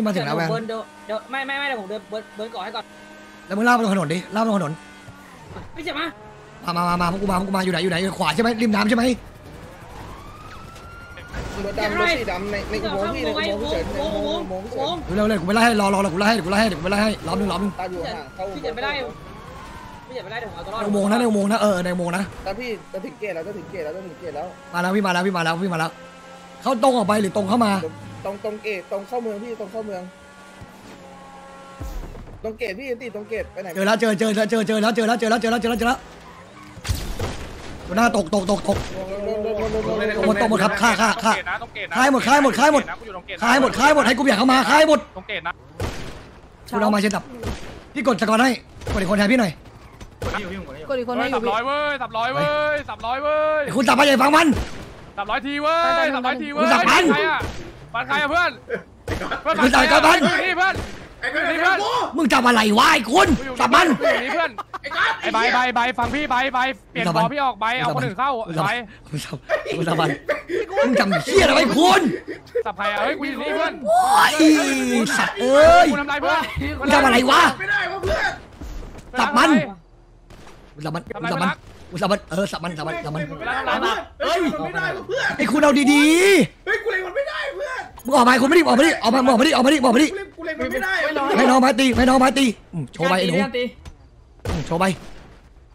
วิ่งมาถึงแล้วแวนเบิร์นเดี๋ยวเดี๋ยวไม่ไม่ไม่เดี๋ยวผมเดินเบิร์นเบิร์นก่อนให้ก่อนแล้วมึงลากไปตรงถนนดิลากไปตรงถนนไม่ใช่มามามามามาพวกกูมาพวกกูมาอยู่ไหนอยู่ไหนอยู่ขวาใช่ไหมริมน้ำใช่ไหมรถดำรถสีดำในในอุโมงค์พี่ในอุโมงค์เฉยในอุโมงค์อุโมงค์เฉยเร็วๆเลยกูไปไล่ให้รอรอรอกูไล่ให้เดี๋ยวกูไล่ให้เดี๋ยวกูไปไล่ให้ล้อมหนึงล้อมหนึงตาอยู่ห่างเข้าพี่เจ็บไม่ได้พี่เจ็บไม่ได้เดี๋ยวผมเอาตัวรอดในอุโมงค์นะในอุโมงค์นะเออในอุโมงค์นะตาพี่จะถึงเกตแล้วจะถึงเกตแล้วจะถึงเกตแล้วมาแล้วพี่มาแล้วพี่มาแล้วพี่มาแล้ว เขาตรงออกไปหรือตรงเข้ามา ตรงตรงเกตตรงเข้าเมืองพี่ตรงเข้าเมือง ตรงเกตพี่ติตรงเกตไปไหนเจอแล้วเจอเจอเจอเจอเจอแล้วเจอแล้วเจอแล้วเจอแล้วเจอแล้วเจอแล้วตัวหน้าตกตกตกตกหมดตกหมดครับฆ่าฆ่าฆ่าต้องเกตนะฆ่าให้หมดฆ่าให้หมดฆ่าให้หมดกูอยู่ตรงเกตนะขายหมดขายหมดให้กูอยากเข้ามาขายหมดตรงเกตนะคุณเอามาเช็ดดับพี่กดสกอร์ให้กดอีกคนแทนพี่หน่อยกดอีกคนเฮ้ให้ยอสัยู่บร้อยเว้ยสับร้อยเว้ยสับร้อยเว้ยคุณสับมาใหญ่ฟังมันสับร้อยทีเว้ยสับร้อยทีเว้ยสับพันใครอะ ปันใครอะเพื่อนเพื่อนคุณสับกับพัน นี่เพื่อนนี่เพื่อนมึงจับอะไรวะไอ้คุณกูอยู่สับมันกูอยู่นี่เพื่อนไอ้ใบใบใบฟังพี่ใบใบเปลี่ยนสับบมันอพี่ออกใบเอาคนอื่นเข้าคุณสับใบคุณสับคุณสับมันมึงจำเชี่ยอะไรคุณสับใครอะเฮ้ยกูอยู่นี่เพื่อนโอ้ยสัตว์เอ้ยกูทำไรเพื่อนมึงทำอะไรวะเพื่อนสับมันทำไรคุณสับมันคุณสับมัน คุณสับมันเออสับมันสับมันสับมันเวลาทำไรมาเฮ้ยมันไม่ได้เพื่อนไอ้คุณเอาดีเฮ้ยกูเล็งมันไม่ได้เพื่อนๆมึงออกมาคุณไม่ได้ออกมาดิออกมาออกมาดิออกมาดิออกมาดิกูเล็งกูเล็งมันไม่ได้ให้น้องมาตีให้น้องมาตีอืมโชว์ไปไอ้หนูอืมโชว์ไป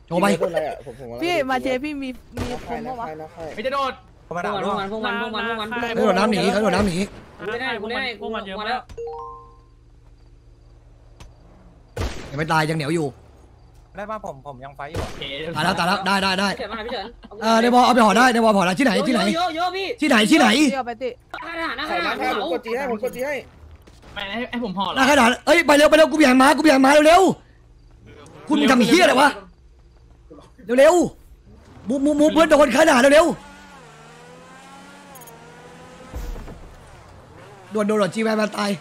โชว์ไปอะไรอะผมผมพี่มาเชพี่มีมีนักคใครมนักใครวะนักใครไม่จะโดดพวกมันพวกมันพวกมันพวกมันพวกมันเขาโดดน้ำหนีเขาโดดน้ำหนีกูไม่ได้กูไม่ได้กูมาเยอะมาแล้วยังไม่ตายยังเหนียวอยู่ ได้ป่ะผมผมยังไฟอยู่อะตายแล้วตายแล้วได้ได้ได้พี่เฉินมาพี่เฉินเออในบอลเอาไปห่อได้ในบอลห่อได้ที่ไหนที่ไหนเยอะเยอะพี่ที่ไหนที่ไหนพี่เอาไปติทหารนะใครทนัหากรใครผมเขากดจีให้ผมกดจีให้ ไม่ให้ให้ผมห่อหน้าขนาดเอ้ยไปเร็วไปเร็วกูอยากมากูอยากมาเร็วๆคุณมึงทำเหี้ยอะไรวะเร็วๆมูมูมูเพื่อนโดนขนาดเร็วๆด่วนโดนจีแวนมาตาย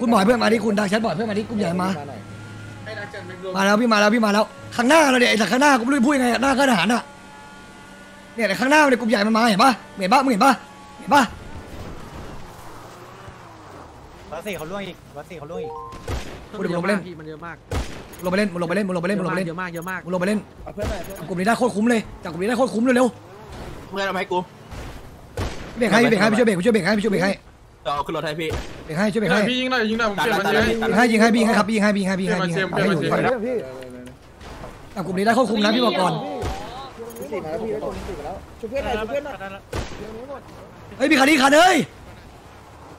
คุณบ่อยเพื่อนมาดิคุณดักแชทบ่อยเพื่อนมาดิกูอยากมา มาแล้วพี่มาแล้วพี่มาแล้วข้างหน้าเราเนี่ยไอ้แต่ข้างหน้ากูไม่รู้จะพูดยังไงอะหน้าขนาดน่ะเนี่ยแต่ข้างหน้าเนี่ยกลุ่มใหญ่มันมาเห็นปะเห็นปะมึงเห็นปะเห็นปะวัดสี่เขาล่วงอีกวัดสี่เขาล่วงอีกมึงลงไปเล่นพี่มันเยอะมากมึงลงไปเล่นมึงลงไปเล่นมึงลงไปเล่นมึงลงไปเล่นเยอะมากเยอะมากมึงลงไปเล่นเอาเพื่อนหน่อยเพื่อนกลุ่มนี้ได้โคตรคุ้มเลยจากกลุ่มนี้ได้โคตรคุ้มเร็วเพื่อนเอาไหมกูๆเบรกให้เบรกให้พี่ช่วยเบรกพี่ช่วยเบรกให้พี่ช่วยเบรกให้ ต่อขึ้นรถให้พี่ เบรกให้ช่วยเบรกให้พี่ยิงหน่อยยิงหน่อยผมเปลี่ยนมันเยอะยิงให้ยิงให้พี่ยิงให้ครับพี่ยิงให้พี่ยิงให้พี่ยิงให้พี่ยิงให้ให้อยู่เปลี่ถอยยนแล้วมาแต่กลุ่มนี้ได้โคตรคุ้มนะพี่บอกก่อนสี่มาแล้วพี่แล้วตรงสี่มาแล้วช่วยเพื่อนหน่อยช่วยเพื่อนหน่อยเฮ้ยมีคันนี้คันเฮ้ย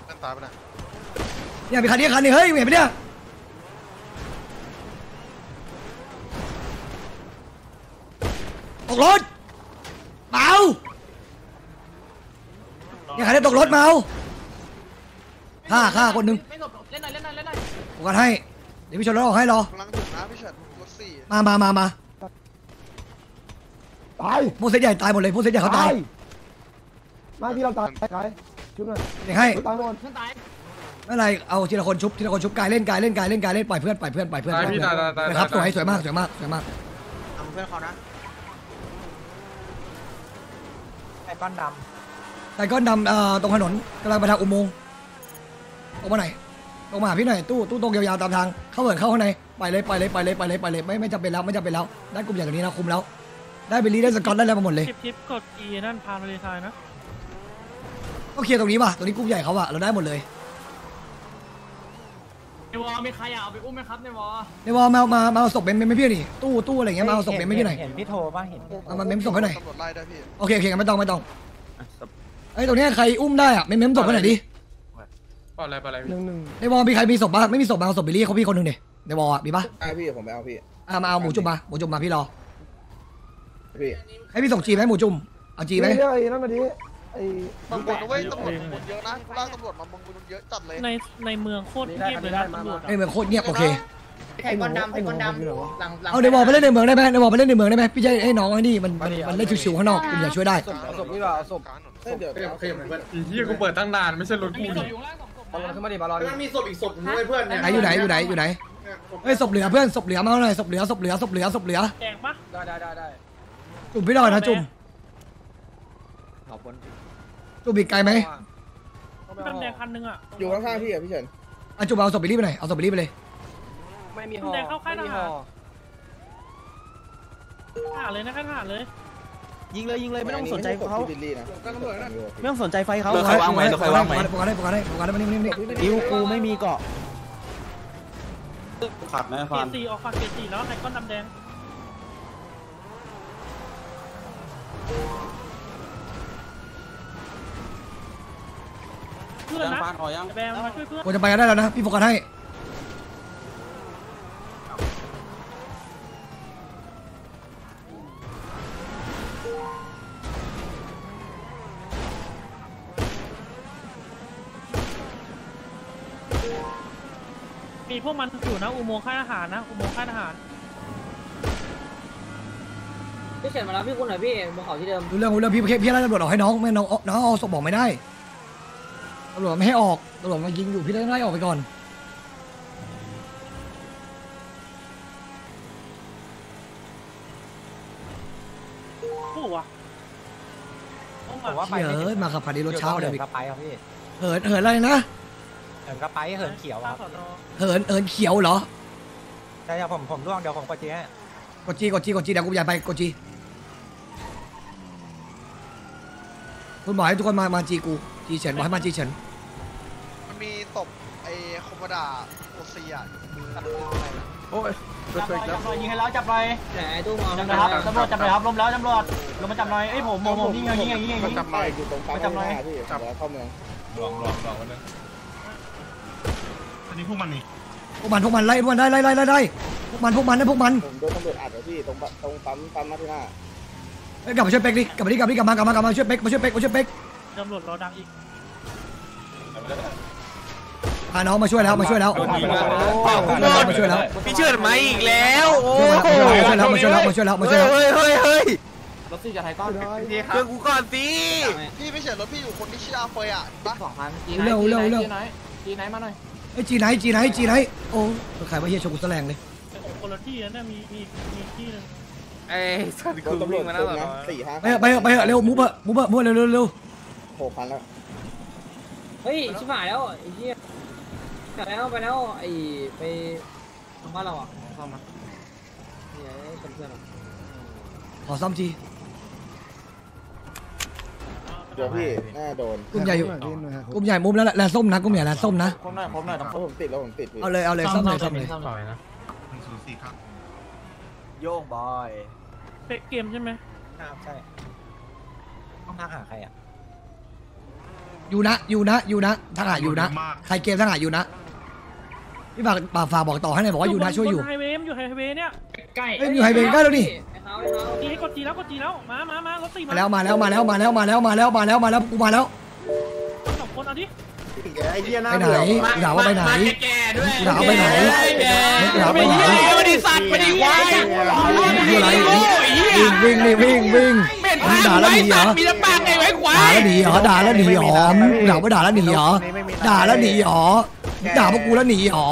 นั่นตายไปนะเนี่ยมีคันนี้คันนี้เฮ้ยเห็นไหมเนี่ยตกรถเมาเนี่ยคันนี้ตกรถเมา ฆ่าฆ่าคนหนึ่งไม่จบเล่นหน่อยเล่นหน่อยเล่นหน่อยผมกันให้ เดี๋ยวพี่ชนรถออกให้รอกำลังถึงนะพี่เฉิดรถสี่มามามามาตายพวกเซตใหญ่ตายหมดเลยพวกเซตใหญ่เขาตายมาพี่เราตายตายชุบหน่อยเดี๋ยวให้ตายหมดเพื่อนตายไม่เป็นไรเอาทีละคนชุบทีละคนชุบกายเล่นกายเล่นกายเล่นกายเล่นปล่อยเพื่อนปล่อยเพื่อนปล่อยเพื่อนตายพี่ตายตายตายนะครับสวยสวยมากสวยมากสวยมากทำเพื่อนเขานะไอ้ก้อนดแต่ก้อนดำเอ่อตรงถนนกำลังไปทางอุโมงค์ ตรงมาไหนตรงมาหาพี่หน่อยตู้ตู้ตรงยาวๆตามทาง เข้าเหินเข้าข้างในไปเลยไปเลยไปเลยไปเลยไปเลยไม่ไม่จำเป็นแล้วไม่จำเป็นแล้วได้กลุ่มใหญ่กว่านี้นะคุมแล้ว ได้เบลลี่ได้สกอตได้อะไรมาหมดเลยทิปทิปกด E นั่นพามาเลทายนะ ก็เคลียร์ตรงนี้ป่ะตรงนี้กลุ่มใหญ่เขาอะเราได้หมดเลยในวอมีใครอยากเอาไปอุ้มไหมครับในวอในวอลมามามาเอาศพเบนเบนไม่พี่ดิตู้ตู้อะไรำเงี้ยมาเอาศพเบนไม่พี่หน่อย เห็นพี่โทรป่ะเห็นเอามาเมมส่งให้หน่อย ตำรวจไล่ได้พี่ โอเคโอเคงั้นไม่ต้องไม่ต้องไอ้ยตรงเนี้ยใครอุ้มได้อะเมมเมมส่งให้หน่อยดิ ปล่อยอะไรปล่อยอะไรหพี่นึ่งหนึ่งในวอลมีใครมีศพบ้างไม่มีศพมาเอาศพเบลลี่เขาพี่คนหนึ่งดิในวอลอะมีปะอะพี่ผมไปเอาพี่ อะมาเอาหมูจุ่มมาหมูจุ่มมาพี่รอพี่ให้พี่ส่งจีไหมหมูจุ่มเอาจีไหมเรียกไอ้นั่นมาดิไอ้บางบนนะเว้ยตำรวจบางบนเยอะนะล่างตำรวจมาบางบนเยอะจัดเลยในในเมืองโคตรเงียบเลยนะตำรวจไอ้เมืองโคตรเงียบโอเคไอ้คนดำไอ้คนดำหลังหลังเอาในวอลไปเล่นในเมืองได้ไหมในวอลไปเล่นในเมืองได้ไหมพี่จะให้น้องไอ้นี่มันมันมันเล่นชิวๆข้างนอกคุณอยากช่วยได้ ศพพี่ว่าศพเดี๋ยวขยับขยับหน่อยเพื่อนอีที่กูเปิดตั้งนานไม่ใช่รถกูนี่ บอลขึ้นมาดิบอลมันมีศพอีกศพนึงด้วยเพื่อนเนี่ยไหนอยู่ไหนอยู่ไหนอยู่ไหนเฮ้ยศพเหลือเพื่อนศพเหลือมาหน่อยศพเหลือศพเหลือศพเหลือศพเหลือแดงปะได้ได้ได้ได้จุ่มพี่หน่อยนะจุ่มขอบคุณจุ่มอีกไกลไหมมกันแดงคันนึงอะอยู่ข้างๆพี่อะพี่เฉินอะจุบเอาศพบิลลี่ไปหน่อยเอาศพบิลลี่ไปเลยไม่มีห่อแดงเข้าค่ายทไม่มีหาห่อรทหารเลยนะค่ายทหารเลย ยิงเลยยิงเลยไม่ต้องสนใจเขาบิลลี่นะไม่ต้องสนใจไฟเขาเออใครวางไหมเออใครวางไหมโฟกัสได้โฟกัสได้โฟกัสได้มานี่มานี่มานี่ดิวกูไม่มีเกาะขับนะเกฟันสี่ออกฝั่งเกสี่แล้วไอ้ก้อนดำแดงเพื่อนนะฟันหอยังแบงมาช่วยเพื่อนกูจะไปกันได้แล้วนะพี่โฟกัสให้ มีพวกมันอยู่นะอุโมงค์ค่ายทหารนะอุโมงค์ค่ายทหารพี่เฉินมาแล้วพี่คุณหน่อยพี่บนเขาที่เดิมรู้เรื่องรู้เรื่องพี่พี่พี่ไล่ตำรวจออกให้น้องไม่น้องน้องเอาศพบอกไม่ได้ตำรวจไม่ให้ออกตำรวจมายิงอยู่พี่เลยไล่ออกไปก่อนผู้วะต้องผมว่าไปเฮ้ยมาขับผ่านดีรถเช้าเดี๋ยวเหิอีนกกระไปครับพี่เหินเหินอะไรนะ เหินกระไปเหินเขียวตาครับสอนอเหินเหินเขียวเหรอใช่ครับผมผมร่วงเดี๋ยวผมกดจีให้กดจีกดจีกดจีเดี๋ยวกูใหญ่ไปกดจีคุณบอกให้ทุกคนมามาจีกูจีเฉินบอกให้มาจีเฉินมันมีตบไอ้คอมบดาโอซีอะโอ้ยจับหน่อยจับหน่อยยิงให้แล้วจับหน่อยแต่ไอ้ตู้มองจับหน่อยครับตำรวจจับหน่อยครับล้มแล้วตำรวจลงมาจับหน่อยเอ้ยผมผมผมยิงยิงยิงยิงยิงมันจับไปอยู่ตรงปั๊มจับหน่อยพี่จับแล้วเข้าเมืองลองลองลอง วันนึงพวกมันพวกมันไล่พวกมันได้ไล่ไล่ไล่ไล่พวกมันพวกมันนะพวกมันผมโดนตำรวจอัดเลยพี่ตรงปั๊มตรงปั๊มปั๊มมาที่หน้าเอ้ยกลับมาช่วยเป็กดิกลับมาดิกลับมาดิกลับมากลับมากลับมาช่วยเป็กมาช่วยเป็กมาช่วยเป็กตำรวจรอดังอีกพาน้องมาช่วยแล้วมาช่วยแล้วมาช่วยแล้วพี่เชิดมาอีกแล้วโอ้มาช่วยแล้วมาช่วยแล้วมาช่วยแล้วมาช่วยแล้วเฮ้ยเฮ้ยเฮ้ยรถสี่จะไทยก้อนเพื่อนกูก่อนสิพี่ไม่เฉินรถพี่อยู่คนที่ชื่ออาเฟยอะปะสองพันเร็วเร็วเร็วจีไหนจีไหนมาหน่อย ไอ้จีไหนจีไหนจีไหนโอ้ใครว่าเฮียโชกุสแลงเลยคนละที่นะเนี่ยมีมีมีที่นึงไอ้สัตว์โดคืนอตำรววิ่จงมาชแล้วนเหรนะอสี่ห้าไปเถอะไปเถอะไปเถอะเร็วมุบเถอะมุบเถอะมุบเร็วเร็วเร็วหกคันแล้วเฮ้ยชิบหายแล้วไอ้เหี้ยไปแล้วไปแล้วไอ้ไปทางบ้านเราอะเข้ามาเนี่ยชนเพื่อนเราขอซ้ำที เดี๋ยวพี่น่าโดนกลุ่มใหญ่อยู่ กลุ่มใหญ่มุมแล้วแหละแลส้มนะกลุ่มใหญ่แลส้มนะครบหน่อยครบหน่อยต้องเพราะผมติดแล้วผมติดพี่เอาเลยเอาเลยซ้ำเลยซ้ำเลยซ่อมหน่อยนะโยงบอยเป๊ะเกมใช่ไหมครับใช่ต้องทางหาใครอะอยู่นะอยู่นะอยู่นะทหารอยู่นะใครเกมทหารอยู่นะพี่ฝากฝากฝากบอกต่อให้หน่อยบอกว่าอยู่นะช่วยอยู่บนไฮเวย์มันอยู่ไฮเวย์เนี่ยใกล้เอ้ยอยู่ไฮเวย์ใกล้แล้วนี่ ไอ้เขาไอ้เขาจีให้กดจีแล้วกดจีแล้วมามามารถสี่มาแล้วมาแล้วมาแล้วมาแล้วมาแล้วมาแล้วมาแล้วมาแล้วกูมาแล้วสองคนเอาดิไอ้เหี้ยไปน่าไหนเบื่อกูถาว่าไปไหนแก่ด้วยกูถาวไปไหนแก่กูถาวไปไหนไม่ได้สัตว์ไม่ได้ควายวิ่งอะไรวิ่งวิ่งนี่วิ่งวิ่งด่าแล้วหนีเหรอมีต่ปากไงไว้ควาด่าแล้วหนีเหรอด่าแล้วหนีเหรอมึงด่าว่ด่าแล้วหนีเหรอด่าแล้วหนีเหรอด่าพวกกูแล้วหนีเหรอ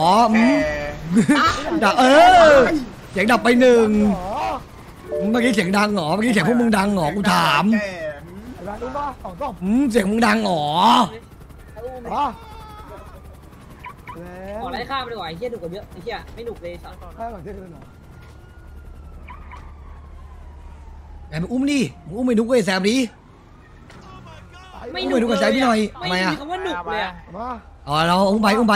ด่าเออเสียงดับไปหนึ่ง เมื่อกี้เสียงดังเหรอเมื่อกี้เสียงพวกมึงดังเหรอกูถามร้านนู้นป่ะสองต้มอืมเสียงมึงดังเหรออะขอไล่ข้ามไปดีกว่าไอ้เหี้ยหนุกกว่าเยอะไอ้เหี้ยไม่หนุกเลยสัตว์แค่หลังเที่ยงคืนเหรอไอ้มึงอุ้มดิมึงอุ้มไปนุกไอ้แซมดิไม่อุ้มไปนุกกับแซมพี่หน่อยทำไมไม่อะมีคำว่าหนุกเลยอะมา อ๋อเราอุ้มไปอุ้มไป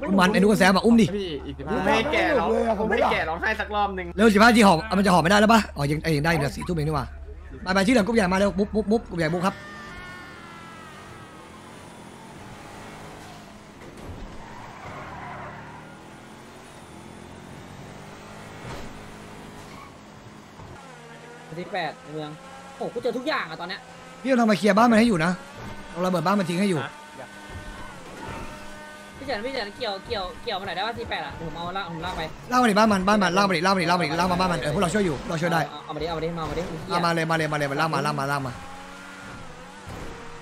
อุ้มมันไอ้นุกกับแซมอะอุ้มดิพี่อีกสิบไม่แก่หรอกผมไม่แก่หรอกให้สักรอบหนึ่งเร็วสิบห้าทีหอบมันจะหอบไม่ได้แล้วปะอ๋อยังไอ้ยังได้อยู่นะสี่ทุ่มเองนี่หว่าไปไปที่เหลือกรุ๊ปใหญ่มาเร็วมุบมุบมุบกรุ๊ปใหญ่มุบครับที่แปดในเมืองโอ้กูเจอทุกอย่างอะตอนเนี้ยพี่ต้องทำมาเคลียร์บ้านมันให้อยู่นะเราระเบิดบ้านมันทิ้งให้อยู่พี่ เฉินพี่เฉินเกี่ยวเกี่ยวเกี่ยวมาไหนอยได้ว่าที่แปดอะเดี๋ยวผมเอาลากผมลากไปล่ากมาดิบ้านมันบ้านมันล่ากมาดิล่ากมาดิล่ากมาดิล่ากมาบ้านมันเออพวกเราช่วยอยู่เราช่วยได้เอาเอามาดิเอามาดิมาเอามาดิล่ากมาเลยมาเลยมาเลยมาล่ากมาล่ากมาล่ากมา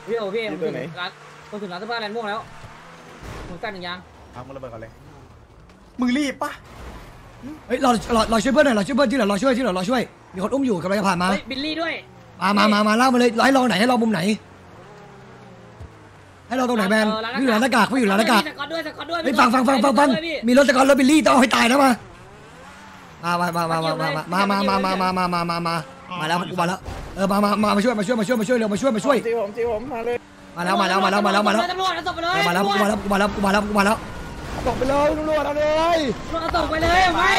พี่โอ้พี่ผมถึงร้านผมถึงร้านเสื้อผ้าแลนด์ม่วงแล้วผมตั้งหนึ่งยางทำมันระเบิดก่อนเลยมึงรีบปะเฮ้ยเราเราเราช่วยเพื่อนหน่อยเราช่วยเพื่อนที่เหลือเราช่วยที่เหลือเราช่วยมีคนอุ้มอยู่กำลังจะผ่านมาเฮ้ยบิลลี่ด้วยมามามามาล่ากมาเลยให้รอไหนให้รอมุมไหน ให้เราตรงไหนแมนพี่อยู่ร้านหน้ากากพี่อยู่ร้านหน้ากากสกอตด้วยสกอตด้วยไอ้ยฟังฟังฟังฟังฟังมีรถสกอตรถบิลลี่ต้องเอาให้ตายนะมามามามามามามามามามามามามามามามาแล้วกูมาแล้วเออมามามามาช่วยมาช่วยมาช่วยมาช่วยเร็วมาช่วยมาช่วยจีผมจีผมมาเลยมาแล้วมาแล้วมาแล้วมาแล้วมาแล้วตำรวจเอาตบไปเลยมาแล้วกูมาแล้วกูมาแล้วกูมาแล้วกูมาแล้วตกไปเลยตำรวจเอาเลยเอาตบไปเลยเอาไว้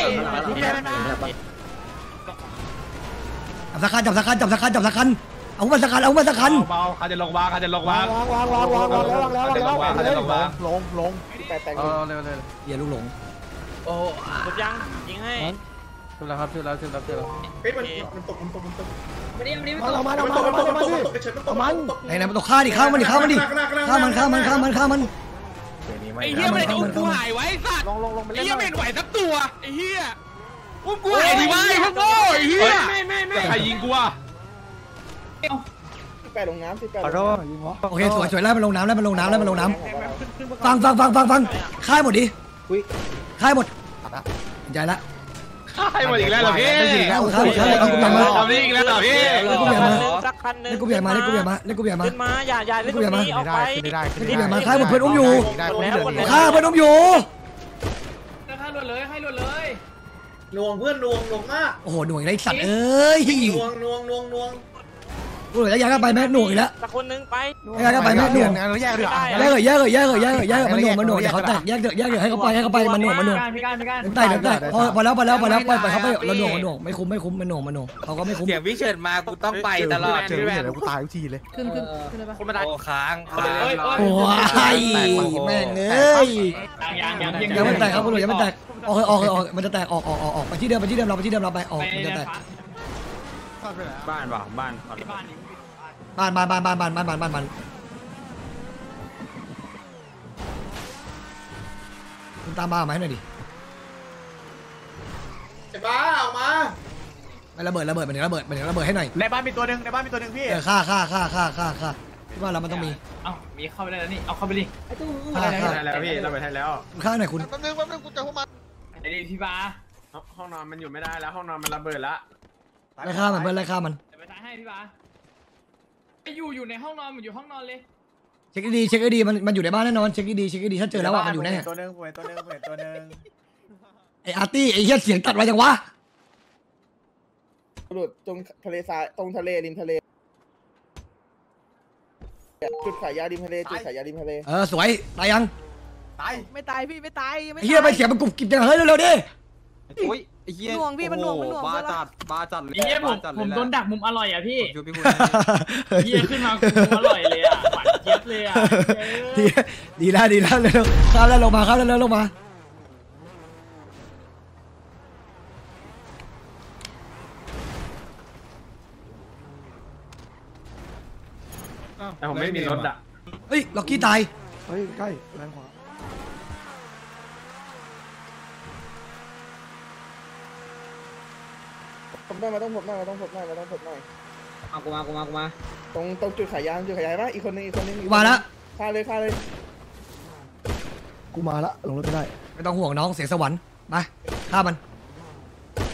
จับสักคันจับสักคันจับสักคันจับสักคัน เอามาสักคันเอามาสักคันเบาเขาจะลงวางเขาจะลงวาวางงวางวางวางวางวางแล้ววางแล้ววางแล้วเขาจะลงวางลงลงแปดแต่งเออเร็วเร็วเฮียลูกหลงกดยังยิงให้ชุบแล้วครับชุบแล้วชุบแล้วชุบแล้วเฮ้ยมันมันตกมันตกมันตกมาดิมาดิเอามันเอามันเอามันเอามันดิเอามันไหนไหนมันตกฆ่าดิฆ่ามันดิฆ่ามันดิฆ่ามันฆ่ามันฆ่ามันฆ่ามันไอ้เหี้ยไม่ได้อุ้มกูหายไว้สัตว์ลงลงลงไปไอ้เล่นเหี้ยไม่เห็นไหวสักตัวไอ้เหี้ยอุ้มกูหายดิวะไอ้พวกโง่ไอ้เหี้ยไม่ไม่ไม่ใครยิงกูอะ สิบแปดลงน้ำสิบแปดขอโทษยิงหัวโอเคสวยสวยไล่มันลงน้ำไล่มันลงน้ำไล่มันลงน้ำฟังฟังฟังฟังฟังฆ่าหมดดิฆ่าหมดใจละใครหมดอีกแล้วเหรอพี่ได้สิแล้วฆ่าหมดฆ่าหมดเอากูใหญ่มาทำนี่อีกแล้วเหรอพี่เล่นกูใหญ่มาสักคันหนึงเล่นกูใหญ่มาเล่นกูใหญ่มาเล่นกูใหญ่มาขึ้นมาอย่าอย่าเล่นตรงนี้ออกไปไม่ได้เล่นกูใหญ่มาฆ่าหมดเพื่อนอุ้มอยู่หมดแล้วหมดแล้วฆ่าเพื่อนอุ้มอยู่ให้หลุดเลยให้หลุดเลยนวงเพื่อนนวงนวงมากโอ้โหหน่วยไรสัตว์เอ้ยนวงนวงนวงนวง กูเหลือยังก็ไปแม่หน่วยแล้วสักคนหนึงไปยังก็ไปแม่หน่วยเราแยกเดี๋ยวแยกเลยแยกเลยแยกเลยแยกเลยแยกมันหน่วงมันหน่วงเดี๋ยวเขาแตกแยกเถอะแยกเถอะให้เขาไปให้เขาไปมันหน่วงมันหน่วงพี่การพี่การน้ำใต้น้ำใต้พอพอแล้วพอแล้วพอแล้วไปไปเขาไปเราหน่วงมันหน่วงไม่คุ้มไม่คุ้มมันหน่วงมันหน่วงเขาก็ไม่คุ้มเสียงวิเชิญมากูต้องไปตลอดเจอพี่เห็นแล้วกูตายทุกทีเลยขึ้นขึ้นขึ้นได้ปะคนมาได้ค้างโอ้ยแม่งเอ้ยยังยังยังยังไม่แตกครับคุณหนุ่ยยังไม่แตกออกเลยออกเลยออกมันจะแตกออกออกออกออกไปที่เดิมไปที่เดิมเราไปที่เดิมเราไปออกมันจะแตกบ้านว่ะบ้านบ้าน บ้านบ้านบ้านบ้านบ้านบ้านบ้านบ้านคุณตามบ้ามาให้หน่อยดิไอ้บ้าออกมาไประเบิดระเบิดมันเดี๋ระเบิดมันเดี๋ยระเบิดให้หน่อยในบ้านมีตัวหนึ่งในบ้านมีตัวหนึ่งพี่ เออฆ่าฆ่าฆ่าฆ่าฆ่าฆ่าที่บ้านเรามันต้องมีเอ้ามีเข้าไปได้แล้วนี่ เอาเข้าไปดิไอ้ตู้ฆ่าฆ่าแล้วพี่เราไปให้แล้วฆ่าหน่อยคุณแป๊บนึงแป๊บนึงกูจอพวกมันไอ้ดิพี่บ้าห้องนอนมันอยู่ไม่ได้แล้วห้องนอนมันระเบิดล้วไล่ฆ่ามันเพื่อนไล่ฆ่ามันเดี๋ยวไปท้ายให้พี่บ้า อ้อยู่อยู่ในห้องนอนมันอยู่ห้องนอนเลยเช็คดีๆเช็คดีๆมันมันอยู่ในบ้านแน่นอนเช็คดีๆเช็คดีๆถ้าเจอแล้วอะมันอยู่แน่ตัวหนึ่งป่วยตัวหนึ่งป่วยตัวหนึ่งไออาร์ตี้ไอเหี้ยเสียงตัดมาจังวะหลุดตรงทะเลทรายตรงทะเลริมทะเลจุดขายยาริมทะเลจุดขายยาริมทะเลเออสวยตายยังตายไม่ตายพี่ไม่ตายไม่ไอเหี้ยไปเสียงมันกรุบกริบจังเฮ้ยเร็วๆดิโอ้ย ไอ้เหี้ยหน่วงพี่มันหน่วงมันหน่วงบ้าจัดบ้าจัดเลยไอ้เหี้ยผมบ้าจัดเลยผมโดนดักมุมอร่อยอะพี่ช่วยพี่คุณเหี้ยขึ้นมากูอร่อยเลยอะหวานเจี๊ยบเลยอะดีดีแล้วดีแล้วเร็วๆข้ามแล้วลงมาข้ามแล้วลงมา แต่ผมไม่มีรถอะเฮ้ยล็อกกี้ตาย เฮ้ยใกล้แรงขวา ผมได้มาต้องผมหน่อยมาต้องผมหน่อยมาต้องผมหน่อยเอากูมากูมากูมาตรงตรงจุดขายยาจุดขายยาปะอีกคนนึงอีกคนนึงกูมาแล้วฆ่าเลยฆ่าเลยกูมาละลงรถไม่ได้ไม่ต้องห่วงน้องเสียงสวรรค์ไปฆ่ามัน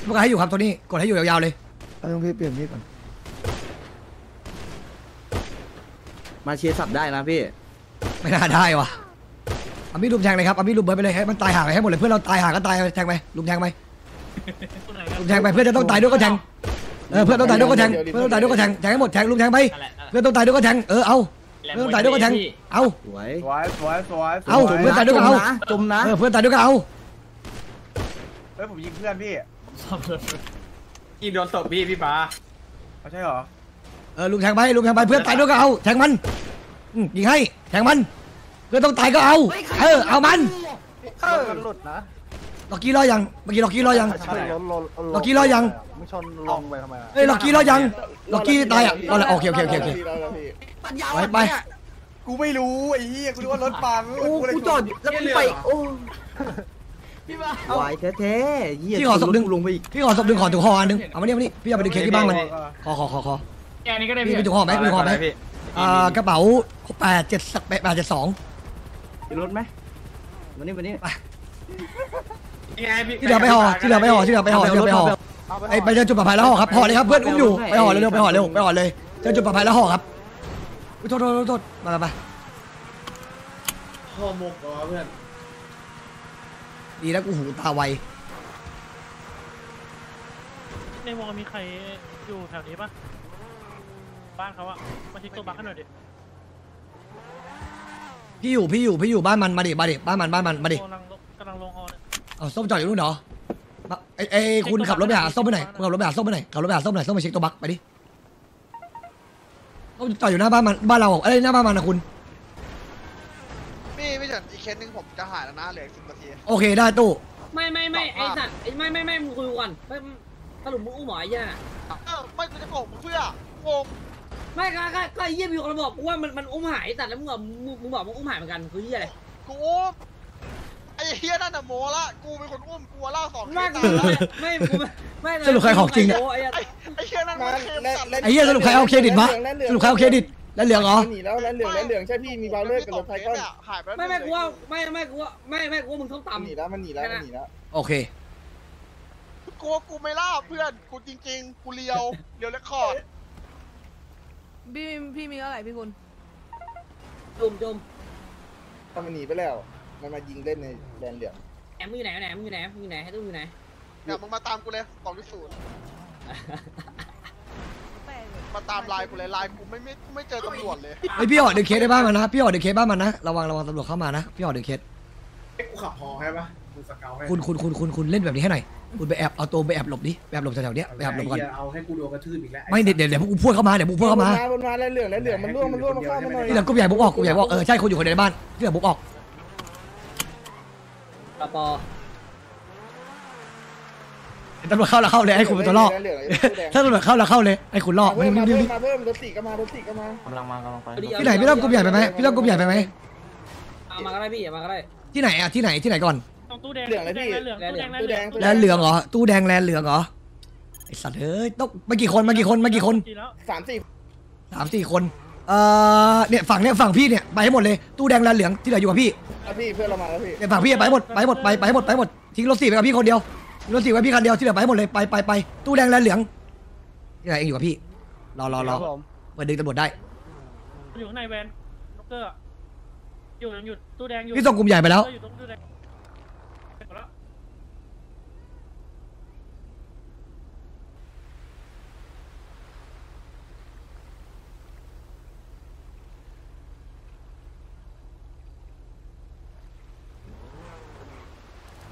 พวกใครให้อยู่ครับตัวนี้กดให้อยู่ยาวๆเลยต้องพี่เปลี่ยนมีดก่อนมาเชียร์สับได้นะพี่ไม่น่าได้ว่ะเอามีดรุมแทงเลยครับเอามีดรุมเบิร์ดไปเลยให้มันตายห่าไปให้หมดเลยเพื่อนเราตายห่าก็ตายแทงไปรุมแทงไป ลุมแทงไปเพื่อนจะต้องตายด้วยก็แทงเออเพื่อนต้องตายด้วยก็แทงเพื่อนต้องตายด้วยก็แทงแทงให้หมดแทงลุมแทงไปนั่นแหละนั่นแหละเพื่อนต้องตายด้วยก็แทงเออเอาเพื่อนต้องตายด้วยก็แทงเอาสวยสวยสวยสวยเอาเพื่อนตายด้วยก็เอาจมนะเออเพื่อนตายด้วยก็เอาเฮ้ยผมยิงเพื่อนพี่ยิงโดนตบพี่พี่ปาเขาใช่เหรอเออลุมแทงไปลุมแทงไปเพื่อนตายด้วยก็เอาแทงมันอืมยิงให้แทงมันเพื่อนต้องตายก็เอา เออเอามันมันหลุดนะ ล็อกกี้รอยังเมื่อกี้ล็อกกี้รอยัง ใช่รถรถล็อกกี้รอยัง มึงชนลงไปทำไมเฮ้ยล็อกกี้รอยังล็อกกี้ตายอะรอแล้วโอเคโอเคโอเคโอเคพี่เราเราพี่ไปไปกูไม่รู้ไอ้เหี้ยกูรู้ว่ารถบังโอ้กูจอดแล้วกูไปโอ้พี่บาวายแท้ๆเหี้ยพี่ขอศพดึงลงไปอีกพี่ขอศพดึงขอถุงห่ออันนึงเอามานี่เอามานี่พี่เอาไปดึงเค้กที่บ้านมันขอขอขอขอแกนี้ก็ได้พี่พี่ไปถุงห่อไหมไปถุงห่อไหมพี่อ่ากระเป๋าแปดเจ็ดแปดเจ็ดสองมีรถไหมวันนี้วันนี้ยังไงพี่ ที่เหลือไปห่อที่เหลือไปห่อที่เหลือไปห่อที่เหลือไปห่อไอ้ไปเจอจุดปลอดภัยแล้วห่อครับห่อเลยครับเพื่อนอุ้มอยู่ไปห่อเร็วๆไปห่อเร็วไปห่อเลยเจอจุดปลอดภัยแล้วห่อครับอุ๊ยโทษโทษโทษโทษมาไปไปห่อหมกเหรอเพื่อนดีแล้วกูหูตาไวในวงมีใครอยู่แถวนี้ปะบ้านเขาอะมาเช็คตัวบัคให้หน่อยดิพี่อยู่พี่อยู่พี่อยู่บ้านมันมาดิมาดิบ้านมันบ้านมันมาดิ เนี่ยเอาส้มจอดอยู่นู่นเหรอมาไอ้ไอ้คุณขับรถไปหาส้มไปไหนคุณขับรถไปหาส้มไปไหนขับรถไปหาส้มไปไหนส้มไปเช็คตัวบักไปดิส้มจอดอยู่หน้าบ้านมันบ้านเราเอ้ยหน้าบ้านมันนะคุณ พี่พี่เฉินอีกเคสหนึงผมจะหายแล้วนะเหลืออีกสิบนาที โอเคได้ตู้ ไม่ไม่ไม่ไอสัตว์ไอ้ไม่ไม่ไม่มึงคุยก่อนไม่สรุปมึงอุ้มหมอไอ้เหี้ยน่ะเออไม่กูจะโกงมึงเพื่อโกงไม่ก็ก็ก็ไอ้เหี้ยมีคนบอกกูว่ามันมันอุ้มหายไอ้สัตว์แล้วมึงบอกมึงมึงบอกมึงอุ้มหายเหมือนกันคือเหี้ยอะไรกูอุ้ม ไอ้เฮียนั่นน่ะโมละกูเป็นคนอุ้มกูเล่าสองเคไม่สกูตายแล้วไม่ไม่กูไม่ไม่สรุปใครของจริงเนี่ยโไอ้เหี้ยไอ้ไอ้เฮียนั่นมันเคมจัดเลยไอ้เหี้ยสรุปใครเอาเครดิตวะสรุปใครเอาเครดิตแล้วเหลืองเหรอ หนีแล้วแล้วเหลืองแล้วเหลืองใช่พี่มีบาเลอร์กับรถไฟก้อนหายไปแล้วไม่ไม่กูว่าไม่ไม่กูว่าไม่ไม่กูว่ามึงต้องมันหนีตำแล้วมันหนีแล้วมันหนีแล้วโอเคกูว่ากูไม่ล่าเพื่อนกูจริงๆกูเลียวเลียวเรคคอร์ดพี่พี่มีเท่าไหร่พี่คุณจุ่มจุ่มถ้ามันหนีไปแล้ว มันมายิงเล่นในแดนเหลืองแหนมมึงอยู่ไหนแหนมมึงอยู่ไหนมึงอยู่ไหนให้ตู้อยู่ไหนเนี่ยมึงมาตามกูเลยสองที่ศูนย์แปดเลยมาตามไลน์กูเลยไลน์กูไม่ไม่ไม่เจอตำรวจเลยไอพี่ออกเดอะเคสในบ้านมันนะพี่ออกเดอะเคสบ้านมันนะระวังระวังตำรวจเข้ามานะพี่ออกเดอะเคสเอ้ยกูขับฮอให้ปะกูสเกลให้คุณคุณคุณคุณคุณเล่นแบบนี้ให้หน่อยคุณไปแอบเอาตัวไปแอบหลบดิไปแอบหลบแถวๆเนี้ยไปแอบหลบก่อนไเหี้ยเอาให้กูโดนกระทืบอีกแล้วไม่เดี๋ยวเดี๋ยวเดี๋ยวพวกกูพูดเข้ามาเดี๋ยวพวกกูพูดเข้ามาบนมาแล้วเหลืองแล้วเหลืองมันร่วงมันร่วงมาเข้ามาหน่อยที่เหลือกรุ๊ปใหญ่บุ๊กออกกรุ๊ปใหญ่บุ๊กออกเออใช่คนอยู่คนเดียวในบ้านที่เหลือบุ๊กออก ปอปอตำรวจเข้าแล้วเข้าเลยให้คุณเป็นตัวล่อเหลืองถ้าตำรวจเข้าแล้วเข้าเลยให้คุณล่อมาไม่เพิ่มไม่มาไม่เพิ่มไม่มาเพิ่มรถสี่ก็มารถสี่ก็มากำลังมากำลังไปที่ไหนพี่ต้องกรุ๊ปใหญ่ไปไหมพี่ต้องกรุ๊ปใหญ่ไปไหมเอามาก็ได้พี่เอามาก็ได้ ที่ไหนอะที่ไหนที่ไหนก่อนตรงตู้แดงตู้แดงเหลืองตู้แดงตู้แดงแลนเหลืองเหรอตู้แดงแลนเหลืองเหรอไอสัตว์เอ้ยต้องมากี่คนมากี่คนมากี่คนกี่แล้วสามสี่สามสี่คน เอ่อเนี่ยฝั่งเนี่ยฝั่งพี่เนี่ยไปให้หมดเลยตู้แดงแลนเหลืองที่เหลืออยู่กับพี่พี่เพื่อนเรามาแล้วพี่เนี่ยฝั่งพี่ไปให้หมดไปให้หมดไปไปให้หมดไปให้หมดทิ้งรถสี่ไปกับพี่คนเดียวทิ้งรถสี่ไว้พี่คันเดียวที่เหลือไปให้หมดเลยไปไปไปตู้แดงแลนเหลืองที่ไหนเองอยู่กับพี่รอรอรอเปิดดึงตำรวจได้อยู่ข้างในแวนล็อกเกอร์อยู่ยังอยู่ตู้แดงอยู่พี่ส่งกลุ่มใหญ่ไปแล้ว อยู่ตรงตู้แดงหมดแล้ว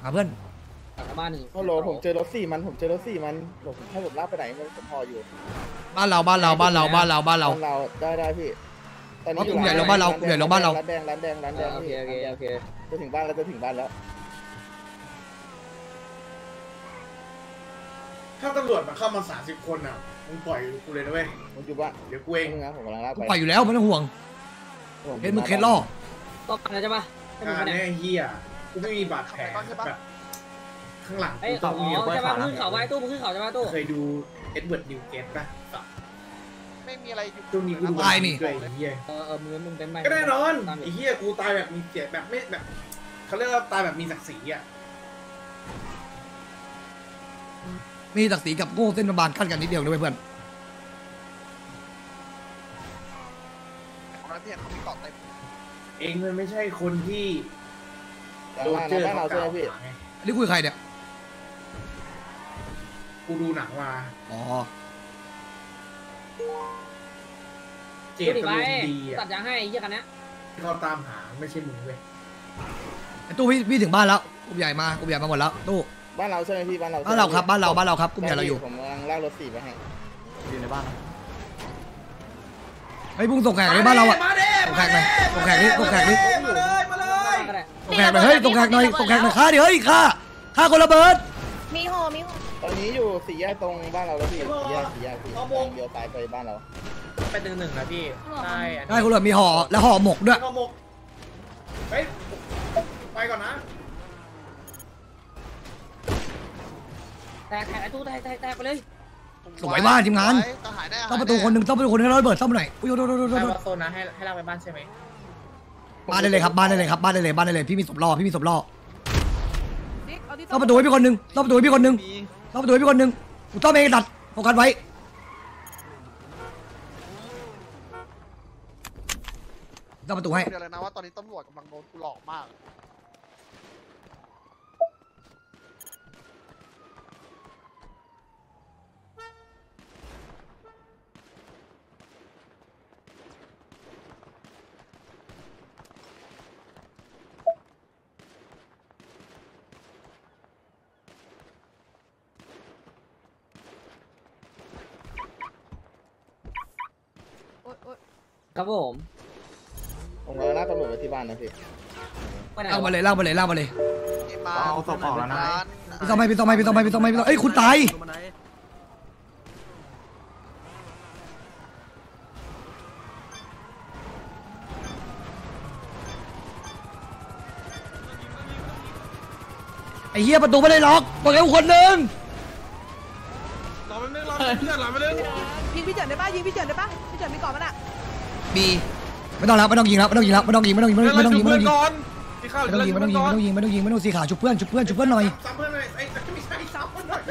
หาเพื่อนกลับบ้านหนึ่งฮัลโหลผมเจอรถสี่มันผมเจอรถสี่มันผมให้ผมลากไปไหนมันผมพออยู่ บ้านเราบ้านเราบ้านเราบ้านเราบ้านเราเราได้ได้พี่ตอนนี้เอากลุ่มใหญ่ลงบ้านเรากลุ่มใหญ่ลงบ้านเราร้านแดงร้านแดงร้านแดงโอเคโอเคโอเคจะถึงบ้านแล้วจะถึงบ้านแล้ว ถ้าตำรวจมาเข้ามาสามสิบคนอะมึงปล่อยกูเลยนะเว้ยผมอยู่บ้านเดี๋ยวกูเองนึงนะผมกำลังลากกูไปไปอยู่แล้วไม่ต้องห่วงเห็นมึงเคสล่อต้องการใช่ปะให้มึงอ่าไปไหนแน่เฮีย กูไม่มีบาดแผลแบบข้างหลังไอ้กูเขาต้องมีใช่ปะมึงขึ้นเขาไว้ตู้มึงขึ้นเขาใช่ปะตู้เคยดูเอ็ดเวิร์ดนิวเกตป่ะไม่มีอะไรอยู่ช่วงนี้กูดูตายนี่ด้วยไอ้เฮียเออเออมึงมึงเป็นไปก็แน่นอนตามไอ้เฮียกูตายแบบมีเกียรติแบบไม่แบบเขาเรียกว่าตายแบบมีศักดิ์ศรีอะมีศักดิ์ศรีกับโง่เส้นบางๆคั่นกันนิดเดียวด้วยเพื่อนของนั้นพี่เห็นเขามีเกาะเต็มเองมันไม่ใช่คนที่ บ้านโดนเจอบ้านเราเขาใช่กไหมล่าวพี่หาไงอันนี้คุยกับใครเนี่ย กูดูหนังมาอ๋อ เจตู้ตดินาไว้ดีอะตัดยางให้ไอ้เหี้ยกันนะที่เขาตามหาไม่ใช่มึงเว้ยไอ้ตู้พี่พี่ถึงบ้านแล้วกลุ่มใหญ่มากลุ่มใหญ่มาหมดแล้วตู้บ้านเราใช่ไหมพี่บ้านเราบ้านเราครับบ้านเราบ้านเราครับกลุ่มใหญ่เราอยู่ผมกำลังลากรถสี่ไปให้อยู่ในบ้านนะไอ้ยพุ่งส่งแขกในบ้านเราอะมาเด้ส่งแขกหน่อยส่งแขกนี่ส่งแขกนี่ มาเลยมาเลยก็ได้ส่งแขกหน่อยเฮ้ยส่งแขกหน่อยส่งแขกหน่อยฆ่าดิเฮ้ยฆ่าฆ่าคนระเบิด มีหอมีหอตอนนี้อยู่สี่แยกตรงบ้านเราแล้วพี่สี่แยกสี่แยกพี่เดียวซ้ายไปบ้านเราเป็นหนึ่งหนึ่งนะพี่ใช่ได้คนระเบิดมีห่อและห่อหมกด้วยข้าวหมกเฮ้ยไปก่อนนะแตกแตกไอ้ตู้แตกแตกแตกไปเลยสวยมากทีมงานจะหายแน่ต้องประตูคนหนึ่งต้องประตูคนหนึงให้ระเบิดซ่อมหน่อยอุ้ยโดนโดนโดนโดใช่นว่าโซนนะให้ให้เราไปบ้านใช่ไหม บ้านได้เลยครับบ้านได้เลยครับบ้านได้เลยบ้านได้เลยพี่มีศพรอพี่มีศพรอดิเอาที่ซ่อมประตูให้พี่คนหนึ่งซ่อมประตูให้พี่คนหนึ่งมีซ่อมประตูให้พี่คนหนึ่งกูซ่อมเองตัดโฟกัสไว้เข้าประตูให้ เดี๋ยวเลยนะว่าตอนนี้ตำรวจกำลังโดนกูหลอกมาก ครับผมผมเอาหน้าตำรวจไว้ที่บ้านนะพี่ไปไหนลากวะมาเลยลากมาเลยลากมาเลยที่มาเอาศพออกแล้วนะร้านพี่ต้องไม่พี่ต้องไม่พี่ต้องไม่พี่ต้องไม่พี่ต้องเอ้ยคุณตายไอ้เหี้ยประตูไม่ได้ล็อกบอกแล้วคนหนึ่งยิงพี่เจิดได้ปะยิงพี่เจิดได้ปะพี่เจิดมีเกาะมันอะ บีไม่ต้องแล้วไม่ต้องยิงแล้วไม่ต้องยิงแล้วไม่ต้องยิงไม่ต้องยิงไม่ต้องยิงไม่ต้องยิงไม่ต้องยิงพี่ข้าวไม่ต้องยิงไม่ต้องยิงไม่ต้องยิงไม่ต้องยิงไม่ต้องสีขาวชุบเพื่อนชุบเพื่อนชุบเพื่อนหน่อยซ้ำเพื่อนเลยไอ้ไม่ใช่ซ้ำเพื่อนหน่อย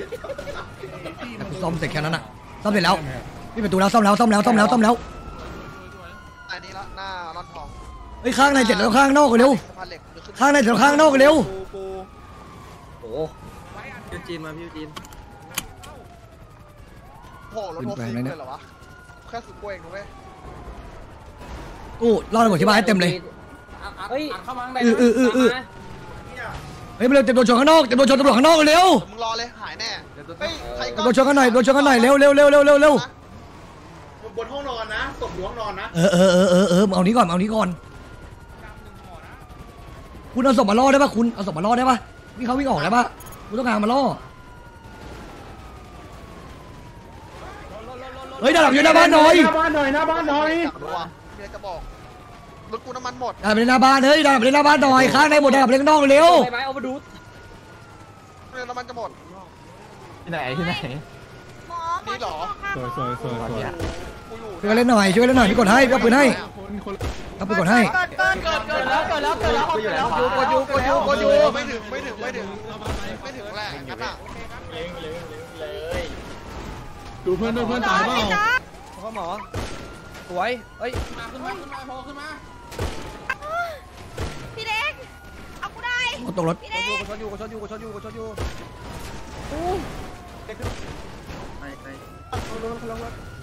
แต่กูซ่อมเสร็จแค่นั้นอะซ่อมเสร็จแล้วพี่ประตูแล้วซ่อมแล้วซ่อมแล้วซ่อมแล้วซ่อมแล้วอันนี้ละหน้าร่อนทองเฮ้ยข้างในเสร็จแล้วข้างนอกเร็วสะพานเหล็กหรือขึ้นข้างในเสร็จแล้วข้างนอกเร็วโอ้โหพี่จีนมาพี่จีนโอ้โหรถโทรซีเลยเหรอวะแค่สุดกล้วยเองนะเว้ย ตู้รอดหมดที่บ้านให้เต็มเลย เฮ้ยเข้ามาอืออืออืออือเฮ้ยมาเร็วเต็มโดนชนข้างนอกเต็มโดนชนตำรวจข้างนอกเร็วเดี๋ยวมึงรอเลยหายแน่เฮ้ยใครเต็มโดนชนกันหน่อยโดนชนกันหน่อยเร็วเร็วเร็วเร็วเร็วเร็วบนห้องนอนนะศพอยู่ห้องนอนนะ เออเออเออเออเออเอานี้ก่อนเอานี้ก่อน คุณเอาศพมาล่อได้ปะคุณเอาศพมาล่อได้ปะวิ่งเขาวิ่งออกได้ปะคุณต้องการมาล่อเฮ้ยด้านหลังอยู่หน้าบ้านหน่อย หน้าบ้านหน่อยหน้าบ้านหน่อย อยากรู้อะ พี่จะบอกรถกูน้ำมันหมดด้านหลังไปหน้าบ้านเฮ้ยด้านหลังไปหน้าบ้านหน่อยข้างในหมดด้านหลังไปข้างนอกเร็วไปไหมเอามาดูเรือน้ำมันจะหมด ที่ไหนที่ไหนนี่เหรอสวยสวยสวยสวยกูอยู่ช่วยกันเล่นหน่อยช่วยกันเล่นหน่อยพี่กดให้พี่เอาปืนให้เอาปืนกดให้เกิดเกิดเกิดแล้วเกิดแล้วเกิดแล้วเกิดแล้วกดอยู่กดอยู่กดอยู่ไม่ถึงไม่ถึงไม่ถึงไม่ถึงแหละงั้นอะดูเพื่อนด้วยเพื่อนตายเปล่าพ่อหมอ สวยเฮ้ยพี่เล็กเอากูได้เอาตกรถพี่เล็กกูชนอยู่กูชนอยู่กูชนอยู่กูชนอยู่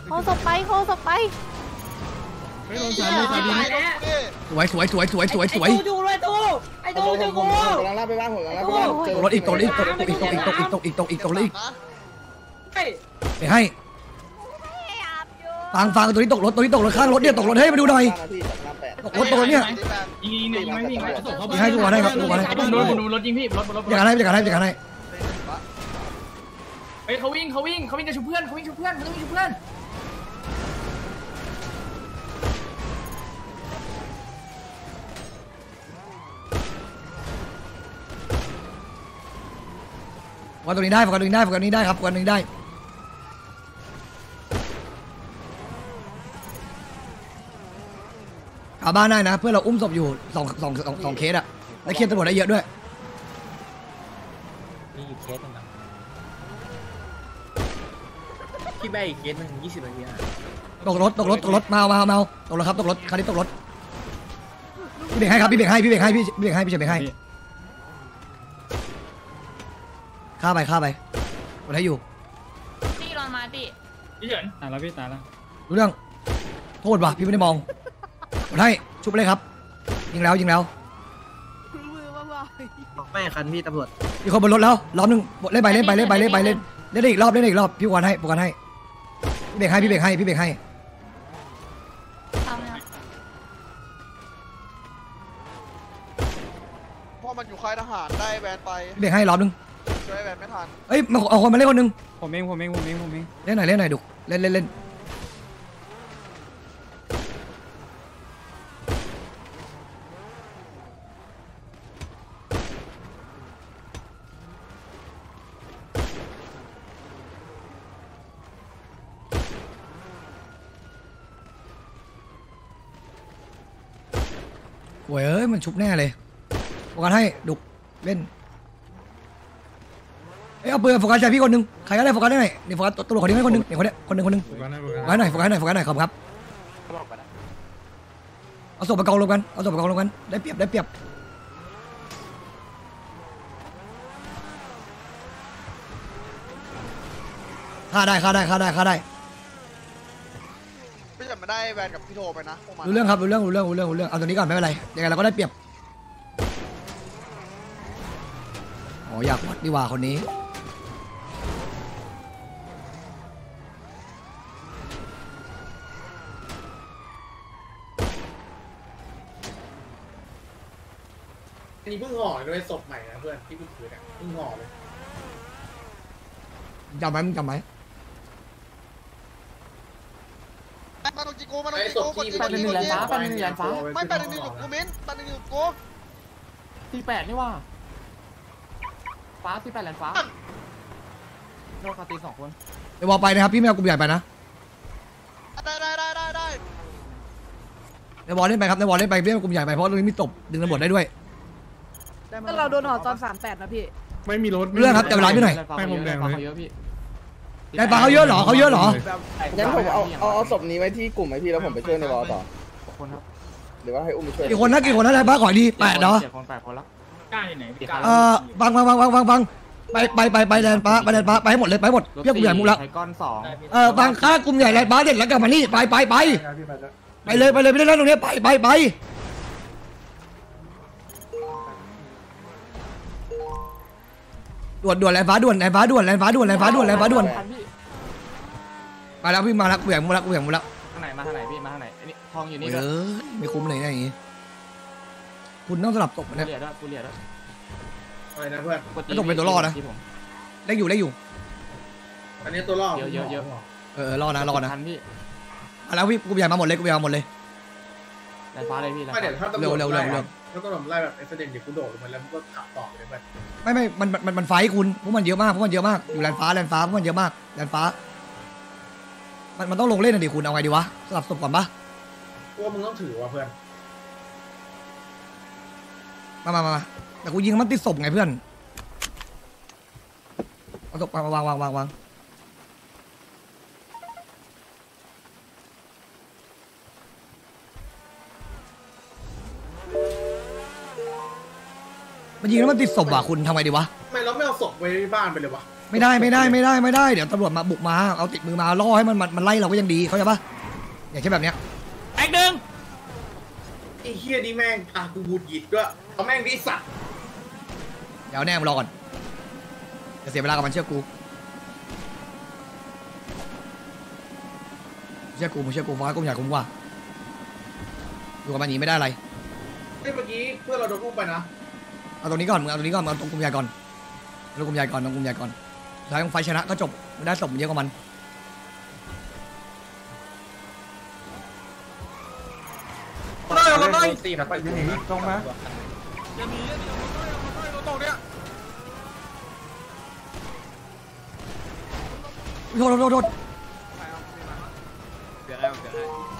โคศพไปโคศพไปไม่โดนสามเลยสามดีตายแล้วกูดิสวยสวยสวยสวยสวยสวยไอ้ตู้อยู่ด้วยตู้ไอ้ผมตู้ผจะมผกูมผมกำลังลากไปบ้านผมกำลังลากไปบ้านเจตกรถอีกตกรถอีกตกอีกตกอีกตกอีกตกอีกตกอีกตกอีกตกอีกนะเฮ้ยไปให้ ฟังฟังตัวนี้ตกรถตัวนี้ตกรถข้างรถเนี่ยตกรถให้มาดูหน่อยตกรถตกรถเนี่ยที่แฟนยิงยิงยิงไม่วิ่งไม่ส่งเข้ายิงให้ทุกคนได้ครับทุกคนได้โดนโดนรถยิงพี่รถรถจัดการให้จัดการให้จัดการให้เฮ้ยเขาวิ่งเขาวิ่งเขาวิ่งจะชุบเพื่อนเขาวิ่งชุบเพื่อนเขาวิ่งชุบเพื่อนฟังตัวนี้ได้ฟังตัวนี้ได้ฟังตัวนี้ได้ครับฟังตัวนี้ได้ กลับบ้านได้นะ เพื่อนเราอุ้มศพอยู่สองสองสองสองเคสอะและเคลียร์ตำรวจได้เยอะด้วย มีอีกเคสนึงนะพี่แบอีกเคสหนึ่งยี่สิบนาทีตกรถตกรถตกรถมาเอามาเอามาเอาตกรถครับตกรถคันนี้ตกรถพี่เบรกให้ครับพี่เบรกให้พี่เบรกให้พี่พี่เบรกให้พี่จะเบรกให้ข้าไปข้าไปกดให้อยู่ตีรอนมาตีพี่เฉิน ตายแล้วพี่ตายแล้วรู้เรื่องโทษว่ะพี่ไม่ได้มองกด ให้ ชุบเลยครับ ยิงแล้วยิงแล้วมือว่าว่าไม่คันพี่ตำรวจมีคนบนรถแล้วรอบหนึงเล่นไปเล่นไปเล่นไปเล่นไปเล่นเล่นได้อีกรอบเล่นได้อีกรอบพี่วันให้ปกันให้พี่เบรกให้พี่เบรกให้พี่เบรกให้เพราะมันอยู่ค่ายทหารได้แวนไปพี่เบรกให้รอบหนึงช่วยแวนไม่ทันเอ้ยมาเอาคนมาเล่นคนหนึงผมเองผมเองผมเองผมเองเล่นหน่อยเล่นหน่อยดุเล่นเล่นเล่น โว้ยเอ้ยมันชุบแน่เลยโฟกัสให้ดุเล่นเอ้ยเอาปืนโฟกัสใจพี่คนหนึงใครก็ได้โฟกัสได้หน่อยนี่โฟกัสตัวตัวคนนี้ให้คนหนึงนี่คนเนี้ยคนหนึงคนหนึงบุกกันนะบุกโฟกันกัสหน่อยโฟกัสหน่อยโฟกัสหน่อยขอบคุณครับเอาศพมากองรวมกันเอาศพมากองรวมกันได้เปรียบได้เปรียบฆ่าได้ฆ่าได้ฆ่าได้ฆ่าได้ ได้แวนกับพี่โทไปนะพวกมันรู้เรื่องครับรู้เรื่องรู้เรื่องรู้เรื่องรู้เรื่องเอาตัวนี้ก่อนไม่เป็นไรยังไงเราก็ได้เปรียบอ๋ออยากวัดดีกว่าคนนี้อันนี้เพิ่งห่อเลยศพใหม่นะเพื่อนที่เพิ่งถือเนี่ยเพิ่งห่อเลยจำไหมมึงจำไหม มาตรงจิโก้มาตรงไอ้จิศโก้พกดที่จิโก้เป็นกหนึ่งดแลนจิฟ้าโก้เป็นหนึ่งแลนฟ้าไม่ไปหนึ่งหนึ่งกูมิ้นไปหนึ่งหนึ่งกูสี่แปดนี่ว่าฟ้าสี่แปดแลนฟ้าโดนคาตีสองคนเดี๋ยววอลไปนะครับพี่ไม่เอากลุ่มใหญ่ไปนะได้ได้ได้ได้ได้ในวอลเล่นไปครับในวอลเล่นไปไม่เอากลุ่มใหญ่ไปเพราะตรงนี้มีตบดึงตำรวจได้ด้วยถ้าเราโดนห่อตอนสามแปดนะพี่ไม่มีรถเรื่องครับแต่เวลาพี่หน่อยไม่มุมแดงเลยเขาเยอะพี่ ได้ปลาเขาเยอะเหรอเขาเยอะเหรอ งั้นผมเอาเอาเอาศพนี้ไว้ที่กลุ่มไหมพี่แล้วผมไปช่วยในวอลต่อคนครับหรือว่าให้อุ้มไปช่วยกี่คนนะกี่คนนะได้ปลาขอดีแปดเนาะเจ็ดคนแปดคนละเอ่อฟังฟังฟังฟังฟังฟังไปไปไปไปแดนฟ้าไปแดนฟ้าไปให้หมดเลยไปให้หมดเรียกกลุ่มใหญ่มุกละไทก้อนสองเออบางค่ากลุ่มใหญ่แดนฟ้าเด็ดแล้วกลับมานี่ไปไปไปไปเลยไปเลยไม่ได้แล้วตรงนี้ไปไปไป ด่วนด่วนแดนฟ้าด่วนแดนฟ้าด่วนแดนฟ้าด่วนแดนฟ้าด่วนแดนฟ้าด่วนพันพี่มาแล้วพี่มาแล้วกูอยากมุกละกูอยากมุกละทางไหนมาทางไหนพี่มาทางไหนอันนี้ทองอยู่นี่เอด้วยอไม่คุ้มเลยนะอย่างงี้คุณต้องสลับตกกูนะเหลียด้วยกูเหลียด้วยอะไรนะเพื่อนกดแล้วตกเป็นตัวรอดนะที่ผมเล่นอยู่เล่นอยู่ อันนี้ตัวล่อเยอะเยอะเยอะเออรอนะรอนะพันพี่อะแล้วพี่กูอยากมาหมดเลยกูอยากมาหมดเลยแลนฟ้าเลยพี่แลนไม่ฟ้าเดี๋ยวถ้าตำรวจเร็วเร็วเร็ว เร็วถ้าตำรวจไล่แบบเอ็กซ์เดนเดี๋ยวกูโดดลงมาแล้วมันก็ขับต่อไปเลยแบบไม่ไม่มันมันมันมันไฟท์คุณพวกมันเยอะมากพวกมันเยอะมากอยู่แลนฟ้าแลนฟ้าพวกมันเยอะมากแลนฟ้า มันมันต้องลงเล่นนะดิคุณเอาไงดีวะสลับศพก่อนปะกูว่ามึงต้องถือว่ะเพื่อนมามามามาแต่กูยิงมันติดศพไงเพื่อนเอาศพมาวางวางวางวาง มันยิงแล้วมันติดศพว่ะคุณทำไงดีวะทำไมเราไม่เอาศพไว้บ้านไปเลยวะไม่ได้ไม่ได้ไม่ได้ไม่ได้เดี๋ยวตำรวจมาบุกมาเอาติดมือมาล่อให้มันมันมันไล่เราก็ยังดีเข้าใจปะอย่างเช่นแบบเนี้ยแตกหนึ่งไอ้เฮียนี่แม่งพากูบูดหยิดด้วยเอาแม่งดิสัตว์เดี๋ยวแน่มึงรอก่อนจะเสียเวลากับมันเชื่อกูเชื่อกูมึงเชื่อกูฟ้ากูอยากกูว่าอยู่กับมันหนีไม่ได้อะไรเฮ้ยเมื่อกี้เพื่อนเราโดนอุ้มไปนะ เอาตรงนี้ก่อนมึงเอาตรงนี้ก่อนมึงเอาตรงกลุ่มใหญ่ก่อนเอาตรงกลุ่มใหญ่ก่อนตรงกลุ่มใหญ่ก่อนแล้วต้องไฟชนะก็จบไม่ได้ศพมันเยอะกว่ามันเราเราได้ตีนะไปยืนหนีตรงมาโทษโทษโทษโทษเ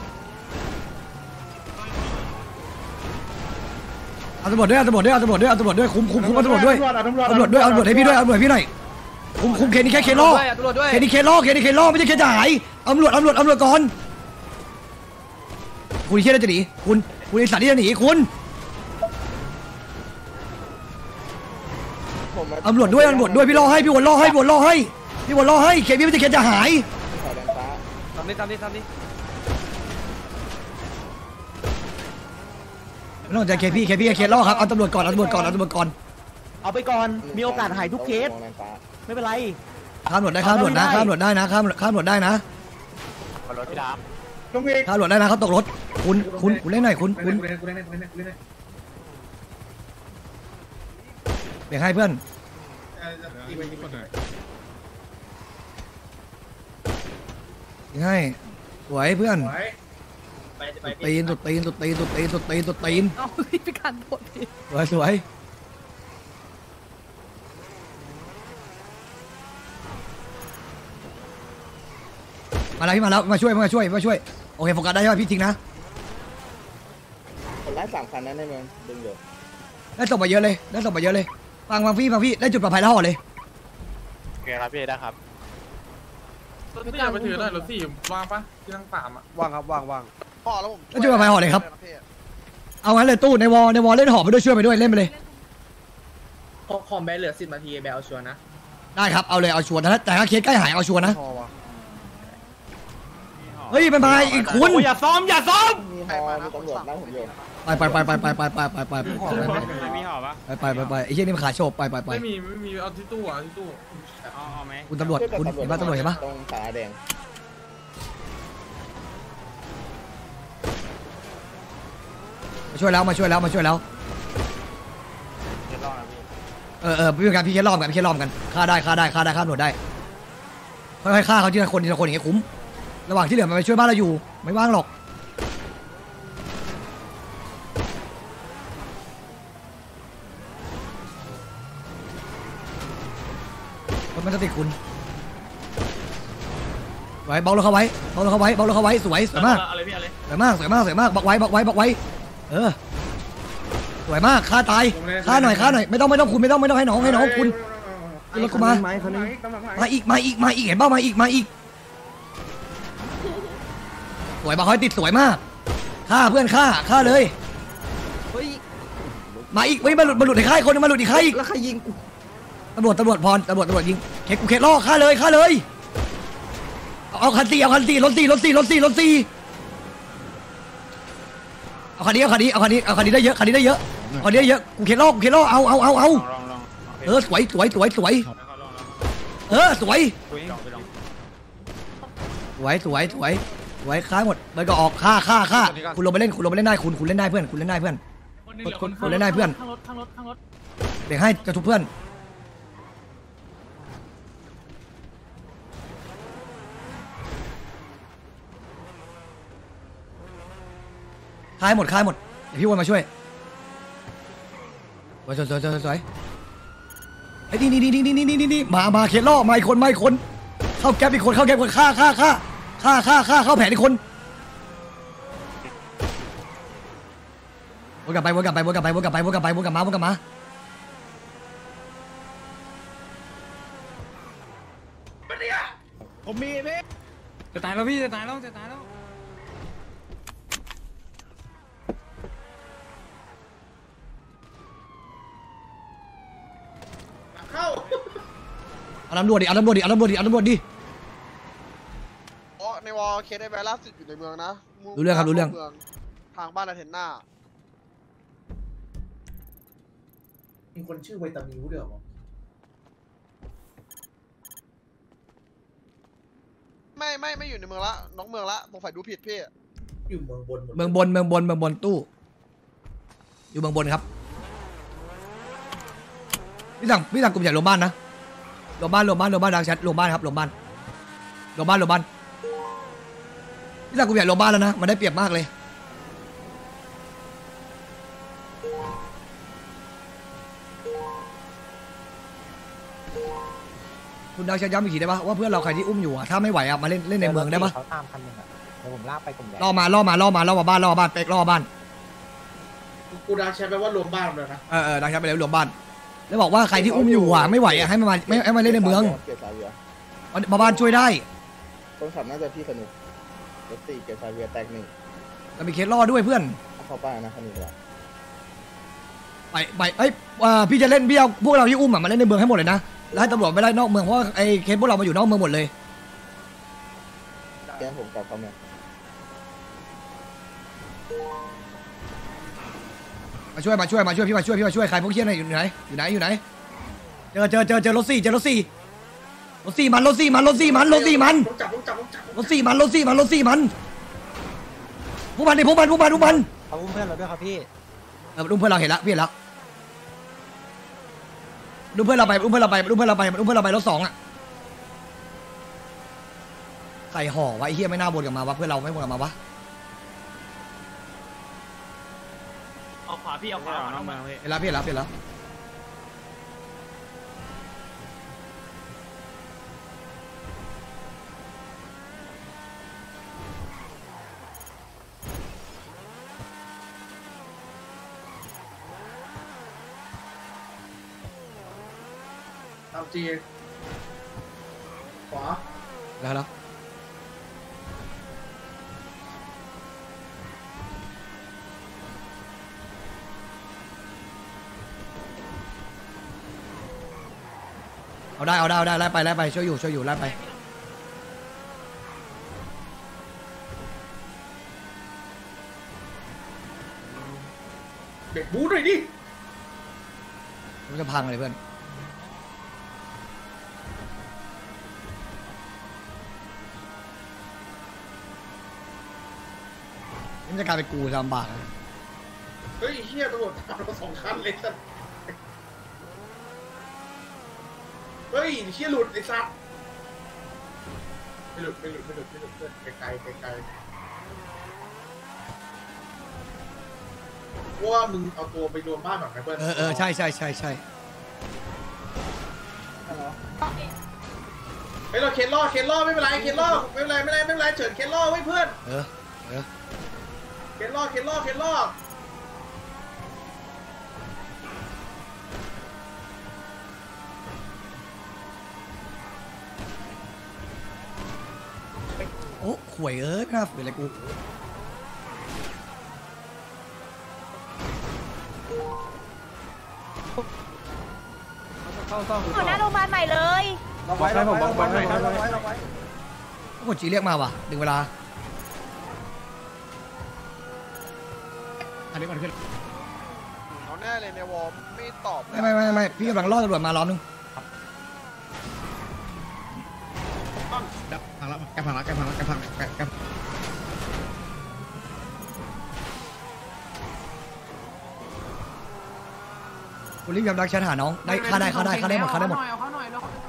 อาตำรวจด้วยเอาตำรวจด้วยเอาตำรวจด้วยเอาตำรวจด้วยคุมคุมคุมเอาตำรวจด้วยตำรวจเอาตำรวจด้วยเอาตำรวจให้พี่ด้วยเอาตำรวจให้พี่หน่อยคุมคุมเคสนี้แค่เคสล่อเคสนี้เคสล่อเคสนี้เคสล่อไม่ใช่เคสจะหายเอาตำรวจเอาตำรวจเอาตำรวจก่อนคุณเชื่อได้จะหนีคุณคุณไอสัตว์ที่จะหนีคุณผมเอาตำรวจด้วยเอาตำรวจด้วยพี่ล่อให้พี่วนล่อให้พี่วนล่อให้พี่วนล่อให้เคสนี้ไม่ใช่เคสจะหายใส่แดนฟ้าทำดิทำดิทำดิ ไม่ต้องใจเคพี่เคพี่เคสล่อครับเอาตำรวจก่อนเอาตำรวจก่อนเอาตำรวจก่อนเอาไปก่อนมีโอกาสหายทุกเคสแดนฟ้าไม่เป็นไรข้ามตำรวจได้ข้ามตำรวจนะข้ามตำรวจได้นะข้ามข้ามตำรวจได้นะรถพี่ดาบต้องมีข้ามตำรวจได้นะเขาตกรถคุณคุณคุณเล่นหน่อยคุณกูคุณเล่นกูเล่นกูเล่นกูเล่นกูเล่นเบี่ยงให้เพื่อนตีไปตีไปเบี่ยงให้สวยเพื่อนไว้ สุดตีนสุดตีนสุดตีนสุดตีนสุดตีนสุดตีนเอาพี่กันโดดดิสวยสวยมาแล้วพี่มาแล้วมาช่วยมาช่วยมาช่วยโอเคโฟกัสได้ใช่ไหมพี่ทิ้งนะคนร้ายสามคันนั้นในเมืองดึงอยู่ได้ส่งมาเยอะเลยได้ส่งมาเยอะเลยฟังฟังพี่ฟังพี่ได้จุดปลอดภัยแล้วห่อเลยโอเคครับพี่ได้ครับ พี่กันไปถือได้หรือว่างปะที่ทั้งสามอะพอแล้วผมได้จุดปลอดภัยห่อเลยครับ เอางั้นเลยตู้ในวอลในวอลเล่นหอบไปด้วยช่วยไปด้วยเล่นไปเลย คอมแบเหลือสิบนาทีแบลชัวร์นะ ได้ครับเอาเลยเอาชัวร์แต่ถ้าแต่ถ้าเคสใกล้หายเอาชัวร์นะเฮ้ยมันมาอีกคุณอย่าซ้อมอย่าซ้อมมีฮอมีตำรวจไล่ผมอยู่ไปไปไปไปไปไปไปไปไปไปมีหอบปะไปไปไปไอ้เหี้ยนี่มันขาโชกไปไปไปไม่มีไม่มีเอาที่ตู้อะที่ตู้ เอาเอาไหมคุณตำรวจคุณเห็นป่ะตำรวจเห็นป่ะตรงสาแดงมาช่วยแล้วมาช่วยแล้วมาช่วยแล้วเออเออพี่เป็นการพี่แค่รอบกันพี่แค่รอบกันฆ่าได้ฆ่าได้ฆ่าได้ฆ่าหนวดได้ค่อยๆฆ่าเขาทีละคนทีละคนอย่างเงี้ยคุ้มระหว่างที่เหลือมันไปช่วยบ้านเราอยู่ไม่ว่างหรอก คนมันจะติดคุณไว้เบาลงเขาไว้เบาลงเขาไว้เบาลงเขาไว้สวยสวยมากอะไรพี่อะไรสวยมากสวยมากสวยมากบักไว้บักไว้บักไว้ เออสวยมากฆ่าตายฆ่าหน่อยฆ่าหน่อยไม่ต้องไม่ต้องคุณไม่ต้องไม่ต้องให้น้องให้น้องคุณขึ้นรถกูมาไม้คันนี้มาอีกมาอีกมาอีกเห็นเปล่ามาอีกมาอีกสวยบักไว้ติดสวยมากฆ่าเพื่อนฆ่าฆ่าเลยเฮ้ยมาอีกเฮ้ยมาหลุดมาหลุดในค่ายคนนึงมาหลุดอีกค่ายอีกแล้วใครยิงกู ตำรวจตำรวจพรตำรวจตำรวจยิงเคกูเคล่อฆ่าเลยฆ่าเลยเอาเอาคันตีเอาคันตีรถตีรถตีรถตีรถตีเอาคันนี้เอาคันนี้เอาคันนี้เอาคันนี้ได้เยอะคันนี้ได้เยอะเอาคันนี้ได้เยอะกูเคล่อกูเคล่อเอาเอาเอาเอาลองลองเออสวยสวยสวยสวยเออสวยลองไปลองสวยสวยสวยสวยค้ายหมดมันก็ออกฆ่าฆ่าฆ่าคุณลงไปเล่นคุณลงไปเล่นได้คุณคุณเล่นได้เพื่อนคุณเล่นได้เพื่อนคนคนเล่นได้เพื่อนข้างรถข้างรถข้างรถเด็กให้จะทุบเพื่อน คายหมดคายหมดเดี๋ยวพี่วนมาช่วยสวยสวยสวยสวยสวยไอ้ยนี่นี่นี่นี่นี่นี่นี่มามาเขียนล่อมาอีกคนมาอีกคน เข้าแก๊ปอีกคนเข้าแก๊ปคนฆ่าฆ่าฆ่าฆ่าฆ่าฆ่าเข้าแผนอีกคนวนกลับไปวนกลับไปวนกลับไปวนกลับไปวนกลับไปวนกลับมาวนกลับมาจะตายแล้วพี่จะตายแล้วจะตายแล้ว เอาตำรวจดิเอาตำรวจดิเอาตำรวจดิเอาตำรวจดิ อ๋อในวอลเคสได้แบล่าสุดอยู่ในเมืองนะมุ่รู้เรื่องครับรู้เรื่อง มืทางบ้านอาเทนนามีคนชื่อไวตามิวด้วยเหรอไม่ไม่ไม่อยู่ในเมืองละน้องเมืองละสงสัยดูผิดพี่อยู่เมืองบนหมดเมืองบนเมืองบนเมืองบนตู้ อยู่เมืองบนครับ พี่สั่งพี่สั่งกลุ่มใหญ่ลงบ้านนะลงบ้านลงบ้านลงบ้านดังแชทลงบ้านครับลงบ้านลงบ้านลงบ้านพี่สั่งกลุ่มใหญ่ลงบ้านแล้วนะมันได้เปรียบมากเลยคุณดังแชทย้ำอีกทีได้ปะว่าเพื่อนเราใครที่อุ้มอยู่อะถ้าไม่ไหวอะมาเล่นเล่นในเมืองได้ปะเขาตามคันหนึ่งอะเดี๋ยวผมลากไปกลุ่มใหญ่ล่อมาล่อมาล่อมาล่อมาบ้านล่อมาบ้านเป๊กล่อมาบ้านกูดังแชร์แปลว่ารวมบ้านเลยนะเออเออดังครับไปเลยรวมบ้าน แล้วบอกว่าใครที่อุ้มอยู่อะไม่ไหวอะให้มันมาไม่ให้มาเล่นในเมืองเกียร์ซาเวียมาบ้านช่วยได้คนขับน่าจะพี่สนุกรถสี่เกียร์ซาเวียแตกหนึ่งแล้วมีเคสล่อด้วยเพื่อนเอาเข้าป้ายนะคันนี้ละไปไปเอ้ยอ่าพี่จะเล่นพี่เอาพวกเราที่อุ้มอะมาเล่นในเมืองให้หมดเลยนะแล้วให้ตำรวจไม่ได้นอกเมืองเพราะว่าไอ้เคสพวกเรามาอยู่นอกเมืองหมดเลยแกผมกลับเข้ามา มาช่วยมาช่วยมาช่วยพี่มาช่วยพี่มาช่วยใครพวกเคี้ยนอยู่ไหนอยู่ไหนอยู่ไหนเจอเจอเจอเจอรถสี่เจอรถสี่รถสี่มันรถสี่มันรถสี่มันรถสี่มันต้องจับต้องจับต้องจับรถสี่มันรถสี่มันรถสี่มันพวกมันดิพวกมันพวกมันพวกมันเขาอุ้มเพื่อนเราด้วยครับพี่เอออุ้มเพื่อนเราเห็นแล้วพี่เห็นแล้วดูเพื่อนเราไปอุ้มเพื่อนเราไปอุ้มเพื่อนเราไปอุ้มเพื่อนเราไปรถสองอะใครห่อวะไอ้เฮียไม่น่าบนกลับมาวะเพื่อนเราไม่บนกลับมาวะ พี่เอาขวาน้องมืองพี่เห็นแล้วพี่เห็นแล้วพี่เห็นแล้วตามจีขวาแล้วแล้ว เอาได้เอาได้เอาได้ไล่ไปไล่ไปช่วยอยู่ช่วยอยู่ไล่ไปเด็กบู๊หน่อยดิมันจะพังเลยเพื่อนมันจะกลายเป็นกูลำบากเลยเฮ้ยเฮียตำรวจตามเราสองคันเลยสัสเฮ้ ยเฮียหลุดไอ้สัสไม่หลุดไม่หลุดไม่หลุดไม่หลุดเพื่อนไกลไกลไกลว่ามึงเอาตัวไปรวมบ้านแบบไหนเพื่อนเออเออใช่ใช่ใช่ใช่เฮ้ยเราเข็นล่อเข็นล่อไม่เป็นไรเข็นล่อไม่เป็นไรไม่เป็นไรไม่เป็นไรเฉินเข็นล่อไว้เพื่อนเออเออเข็นล่อเข็นล่อเข็นล่อ ข่วยเอ้ยไม่น่าฝืนเลยกูหัวหน้าโรงพยาบาลใหม่เลยไว้ผมบอกไว้ไว้ไว้กดจีเรียกมาว่ะดึงเวลา อันนี้ก่อนขึ้นเอาแน่เลยในวอร์มไม่ตอบไม่ไม่ไม่ไม่พี่กำลังล่อตำรวจมาล้อมนึง งแล้วแกพังแล้วแกพังแล้วแกพังแกแกกูรีบยอมรักฉันหาน้องได้ค่าได้ค่าได้ค่าได้หมดค่าได้หมดเอาเขาหน่อยเอาเขาหน่อย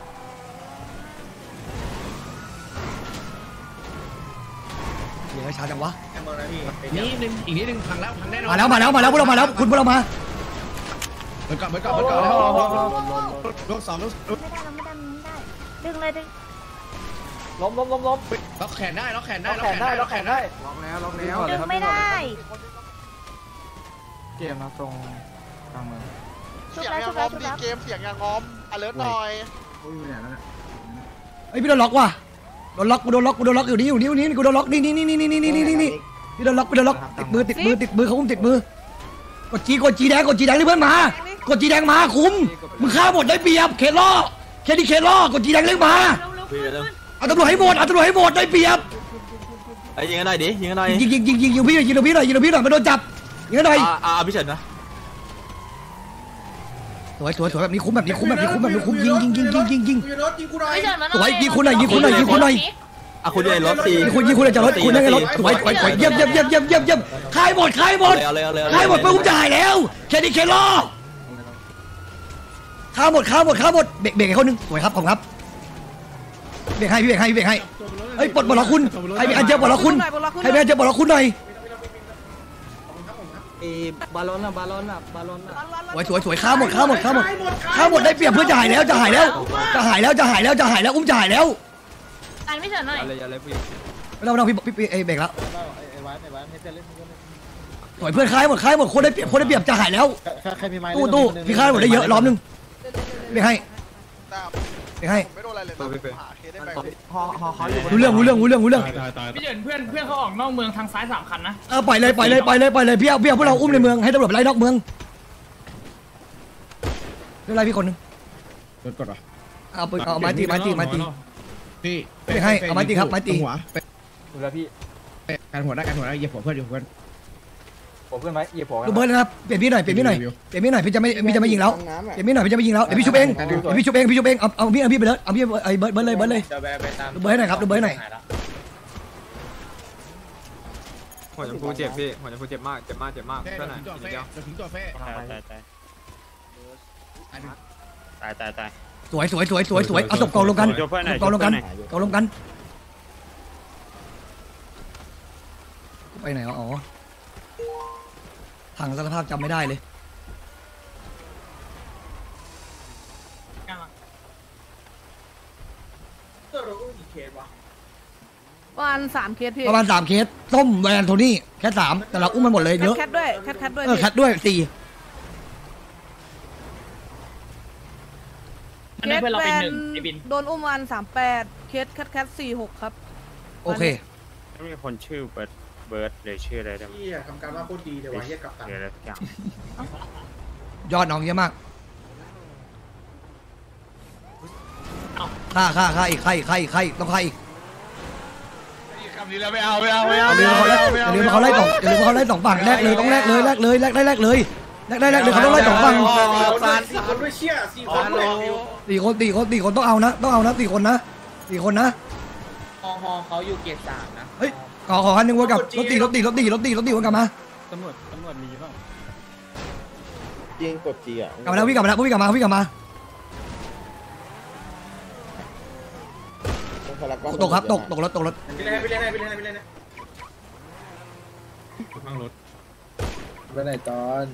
เดี๋ยวช้าจังวะแอมเมอร์นะพี่นี่นึงอีกนิดนึงพังแล้วพังแน่นอนมาแล้วมาแล้วมาแล้วพวกเรามาแล้ว คุณพวกเรามาเบิร์ก่อนเบิร์ก่อนเบิร์ก่อนลูกสองลูกลูกไม่ได้เราไม่ได้ไม่ได้ดึงเลยดึง ล้มล้มล้มล้มล็อกแขนได้ล็อกแขนได้ล็อกแขนได้ล็อกแขนได้ล็อกแล้วล็อกแล้วดึงไม่ได้ เกมนะตรงกลางเมืองชุบเสียงแล้วยัชุงบงแล้อวมชุบดีแล้วเกมเสียงยังงอมอเลิร์หน่อยอุ้ยอยู่ไหนแล้วเนี่ยเฮ้ยพี่โดนล็อกว่ะโดนล็อกกูโดนล็อกกูโดนล็อกอยู่นี่อยู่นี่อยู่นี่กูโดนล็อกนี่นี่นี่นี่นี่นี่นี่นี่นี่พี่โดนล็อกพี่โดนล็อกติดมือติดมือติดมือเขาคุมติดมือกดจีกดจีแดงกดจีแดงนี่เพื่อนมากดจีแดงมาคุมมึงฆ่าหมดได้เปรียบเขตล่อเคดีเคล่อกดจีแดงเรียกมา เอาตำรวจให้หมดเอาตำรวจให้หมดได้เปรียบไอ้ยิงกันหน่อยดิยิงกันหน่อยยิงยิงยิงยิงยิงพี่หน่อยยิงพี่หน่อยยิงพี่หน่อยมาโดนจับยิงหน่อยอ่าอ่าพี่เฉินนะสวยสวยสวยแบบนี้คุ้มแบบนี้คุ้มแบบนี้คุ้มแบบนี้คุ้มยิงยิงยิงยิงยิงยิงกูจะรถยิงกูหน่อยสวยยิงคุณหน่อยยิงคุณหน่อยยิงคุณหน่อยอะคุณอยู่ในรถตียิงคุณยิงคุณหน่อยจะรถคุณได้ไงรถสวยสวยสวยเยี่ยมเยี่ยมเยี่ยมเยี่ยมเยี่ยมเยี่ยมขายหมดขายหมดเอาเลยเอาเลยเอาเลยขายหมดเพื่อผมจ่ายแล้วแค่นี้แค่ล่อข้าวหมดข้าวหมดข้าวหมดเบรกเบรกให้เขาหนึ่งสวยครับผมครับ เบรกให้พี่เบรกให้พี่เบรกให้เฮ้ยปลดปลดล็อกคุณให้พี่อันเจอปลดล็อกคุณให้พี่อันเจอปลดล็อกคุณหน่อยไอ้บอลลอนอะบอลลอนอะบอลลอนอะสวยสวยสวยข้าวหมดข้าวหมดข้าวหมดข้าวหมดได้เปรียบเพื่อจะหายแล้วจะหายแล้วจะหายแล้วจะหายแล้วจะหายแล้วอุ้มจะหายแล้วอันไม่เฉินหน่อยเอาเลยเอาเลยพี่ไม่ต้องไม่ต้องพี่พี่พี่เอ้ยเบรกแล้วสวยเพื่อนคลายหมดคลายหมดคนได้เปรียบคนได้เปรียบจะหายแล้วใครมีไม้ตู้ตู้พี่คลายหมดได้เยอะล้อมหนึงเบรกให้แต่เบรก ให้ผมไม่โดนอะไรเลยนะหาเคสได้ไปฮอฮอเขาอยู่บนรู้เรื่องรู้เรื่องรู้เรื่องรู้เรื่องพี่เฉินเพื่อนเพื่อนเขาออกนอกเมืองทางซ้ายสามคันนะเออปล่อยเลยปล่อยเลยปล่อยเลยปล่อยเลยพี่เอาพี่เอาพวกเราอุ้มในเมืองให้ตำรวจไปไล่นอกเมืองเรื่องอะไรพี่คนหนึงกดกดเหรอเอาปืนเอาไม้ตีไม้ตีไม้ตีพี่ไม่ให้เอาไม้ตีครับไม้ตีหัวดูแลพี่การหัวได้การหัวได้เหยียบหัวเพื่อนเหยียบเพื่อน ผมขึ้นไหมเหยียบผมลูกเบิร์ดนะครับเปลี่ยนพี่หน่อยเปลี่ยนพี่หน่อยเปลี่ยนพี่หน่อยพี่จะไม่พี่จะไม่ยิงแล้วน้ำอะเปลี่ยนพี่หน่อยพี่จะไม่ยิงแล้วเดี๋ยวพี่ชุบเองเดี๋ยวพี่ชุบเองพี่ชุบเองเอาเอาพี่เอาพี่ไปเลยเอาพี่ไอ้เบิร์ดเบิร์ดเลยเบิร์ดเลยเดี๋ยวไปไปตามดูเบิร์ดให้หน่อยครับดูเบิร์ดให้หน่อยหัวจมพูเจ็บพี่หัวจมพูเจ็บมากเจ็บมากเจ็บมากเดี๋เพื่อนหน่อยยวทิ้งตัวทีเฟ่เดียวเดี๋ยวทิ้งตัวเฟ่ตายตายตายตายตายตายสวยสวยสวยสวยสวยเอาศพกองลงกันช่วยเพื่อนหน่อยกองลงกันช่วยเพื่อนหน่อยกองลงกันไปไหนวะอ๋อ ทางสารภาพจำไม่ได้เลยเออเราต้องกี่เคสวะวันสามเคสพี่ประมาณสามเคสส้มแวนโทนี่แค่สามแต่เราอุ้มมันหมดเลยแคเยทอะแคทด้วยแคทแคทด้วยเออพี่คัดด้วยสี่อันนี้เพื่อนเราเป็นหนึ่งไอ้บิน โดนอุ้มวันสามแปดเคสแคทแคทสี่หกครับ โอเค ไม่มีคนชื่อเบิร์ด เบิร์ดหรือชื่ออะไรได้ไหมเฮียทำการว่าโคตรดีเดี๋ยววะเฮียกลับตังหรืออะไรสักอย่างยอดน้องเยอะมากฆ่าฆ่าฆ่าอีกฆ่าอีกฆ่าอีกฆ่าอีกต้องฆ่าอีกคำนี้แล้วไม่เอาไม่เอาไม่เอาอย่าลืมเขาไล่อย่าลืมเขาไล่สองอย่าลืมเขาไล่สองฝั่งแรกเลยต้องแรกเลยแรกเลยแรกได้แรกเลยแรกได้แรกเลยเขาต้องไล่สองฝั่งสี่คนด้วยเชี่ยสี่คนฮัลโหลสี่คนสี่คนสี่คนต้องเอานะต้องเอานะสี่คนนะสี่คนนะฮอฮอเขาอยู่เกตสามนะเฮ้ย ขอขอคันหนึ่งวนกลับรถตีรถตีรถตีรถตีรถตีวนกลับมาตำรวจตำรวจมีป่ะยิงกดจีอะกลับมาแล้ววิ่งกลับมาแล้ววิ่งกลับมาวิ่งกลับมาตรงพารากอนตกครับตกตกรถตกรถไปเล่นไปเล่นไปเล่นไปเล่นไปไหนตอน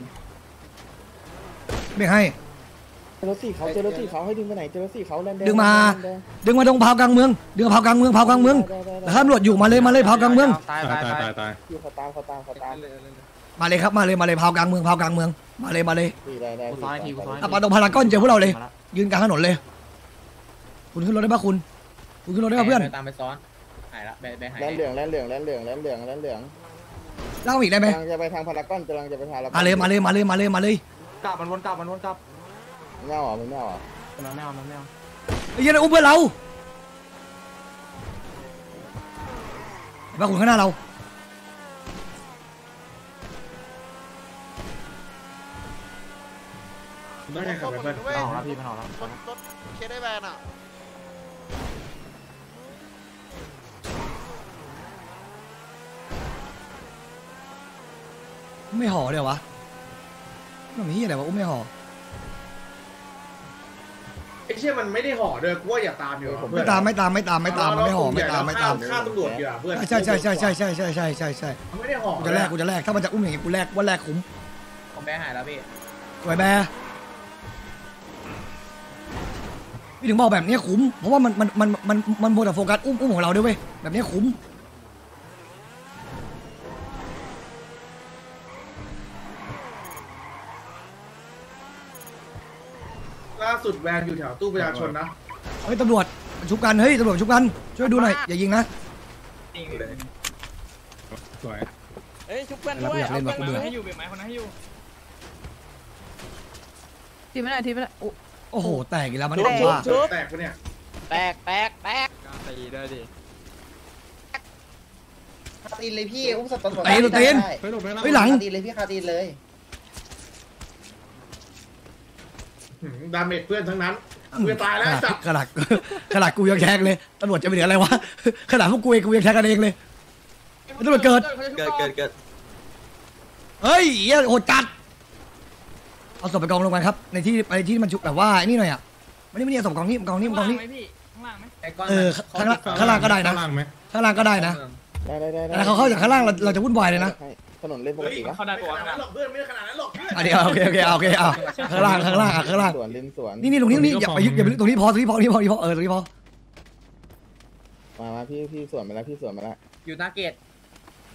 ไม่ให้เจอรถสี่เขาเจอรถสี่เขาให้ดึงไปไหนเจอรถสี่เขาแลนแดงดึงมาแลนแดงดึงมาตรงเผากลางเมืองดึงมาเผากลางเมืองเผากลางเมือง ได้ได้แล้วถ้าตำรวจอยู่มาเลยมาเลยเผากลางเมือง ตายตายตายตายตายอยู่เขาตามเขาตามเขาตามมาเลยครับมาเลยมาเลยเผากลางเมืองเผากลางเมือง มาเลยมาเลยพี่ได้ได้กูซ้อนทีกูซ้อนขับมาตรงพารากอนเจอพวกเราเลย ยืนกลางถนนเลย คุณขึ้นรถได้ปะคุณ คุณขึ้นรถได้ปะเพื่อนตามไปซ้อนหายละไปไปหายแลนเหลืองแลนเหลืองแลนเหลืองแลนเหลืองแลนเหลืองเล่าอีกได้ไหมกำลังจะไปทางพารากอนกำลังจะไปทางพารากอนมาเลยมาเลยมาเลยมาเลยมาเลยกลับมันวนกลับมันวนกลับเงาเหรอมึงเงาเหรอมันไม่เอามันไม่เอาไอ้เหี้ยันอุ้มเพื่อนเรา เห็นปะคุณข้างหน้าเราต้องไงขับไปเพื่อนเว้ยมันออกแล้วพี่มันออกแล้วรถรถเคสได้แวนอะไม่ห่อเลยวะมันมีเหี้ยอะไรวะอุ้มไม่ห่อ ไอ้เชี่ยมันไม่ได้ห่อด้วยกูว่าอย่าตามอยู่ไม่ตามไม่ตามไม่ตามไม่ตามมันไม่ห่อไม่ตามไม่ตามฆ่าตำรวจอยู่อะเพื่อนใช่ใช่ใช่ใช่ใช่ใช่ใช่ใช่ใช่มันไม่ได้ห่อกูจะแลกกูจะแลกถ้ามันจะอุ้มอย่างงี้กูแลกว่าแลกคุ้มผมไปหายแล้วพี่สวยแบร์พี่ถึงบอกแบบเนี้ยคุ้มเพราะว่ามันมันมันมันมันโมแต่โฟกัสอุ้มอุ้มของเราด้วยเว้ยแบบเนี้ยคุ้ม ล่าสุดแวนอยู่แถวตู้ประชาชนนะ เฮ้ยตำรวจมาชุบกันเฮ้ยตำรวจมาชุบกันช่วยดูหน่อยอย่ายิงนะสวยเฮ้ยชุบเพื่อนแล้วด้วกูยอยากเล่นแบบกูเบื่อให้อยู่เบียไหมคนนั้นให้อยู่ทีไม่ได้ทีไม่ได้โอ้โอ้โหแตกอีกแล้วมันแตกว่าชุบแตกปะเนี่ยแตกแตกแตกตีนเลยพี่อุ้มสตอร์ตีนตีนเฮ้ยหลังตีนเลยพี่คาตีนเลย ดาเมจเพื่อนทั้งนั้นเพื่อนตายแล้วขไอ้นาดสัตว์ขนาดขนาดกูยังแชกเลยตำรวจจะไปเหลืออะไรวะขนาดพวกกูเองกูยังแชกกันเองเลยตำรวจเกิดเกิดเกิดเกิดเฮ้ยเหี้ยโหดจัดเอาศพไปกองลงกันครับในที่ในที่มันชุบแบบว่าไอ้นี่หน่อยอะไม่ได้ไม่ได้เอาศพกองนี่กองนี่กองนี่ข้างล่างไหมไอ้ก้อนเออข้างล่างข้างล่างก็ได้นะข้างล่างไหมข้างล่างก็ได้นะได้ได้ได้แต่เขาเข้าจากข้างล่างเราเราจะวุ่นวายเลยนะ ถนนเล่นปกติปะเขาได้ไม่ปะขวะนาดนั้นหรอกเพื่อนไม่ขนาดนั้นหรอกเพื่อนอันนี้โอเคโอเคโอเคเอาข้างล่างข้างล่างอะข้างล่างสวนริมสวนนี่นี่ตรงนี้ตรงนี้อย่าไปยึดอย่าไปยึดตรงนี้พอตรงนี้พอตรงนี้พอตรงนี้พอเออตรงนี้พอมามาพี่พี่สวนมาแล้วพี่สวนมาแล้วอยู่หน้าเกต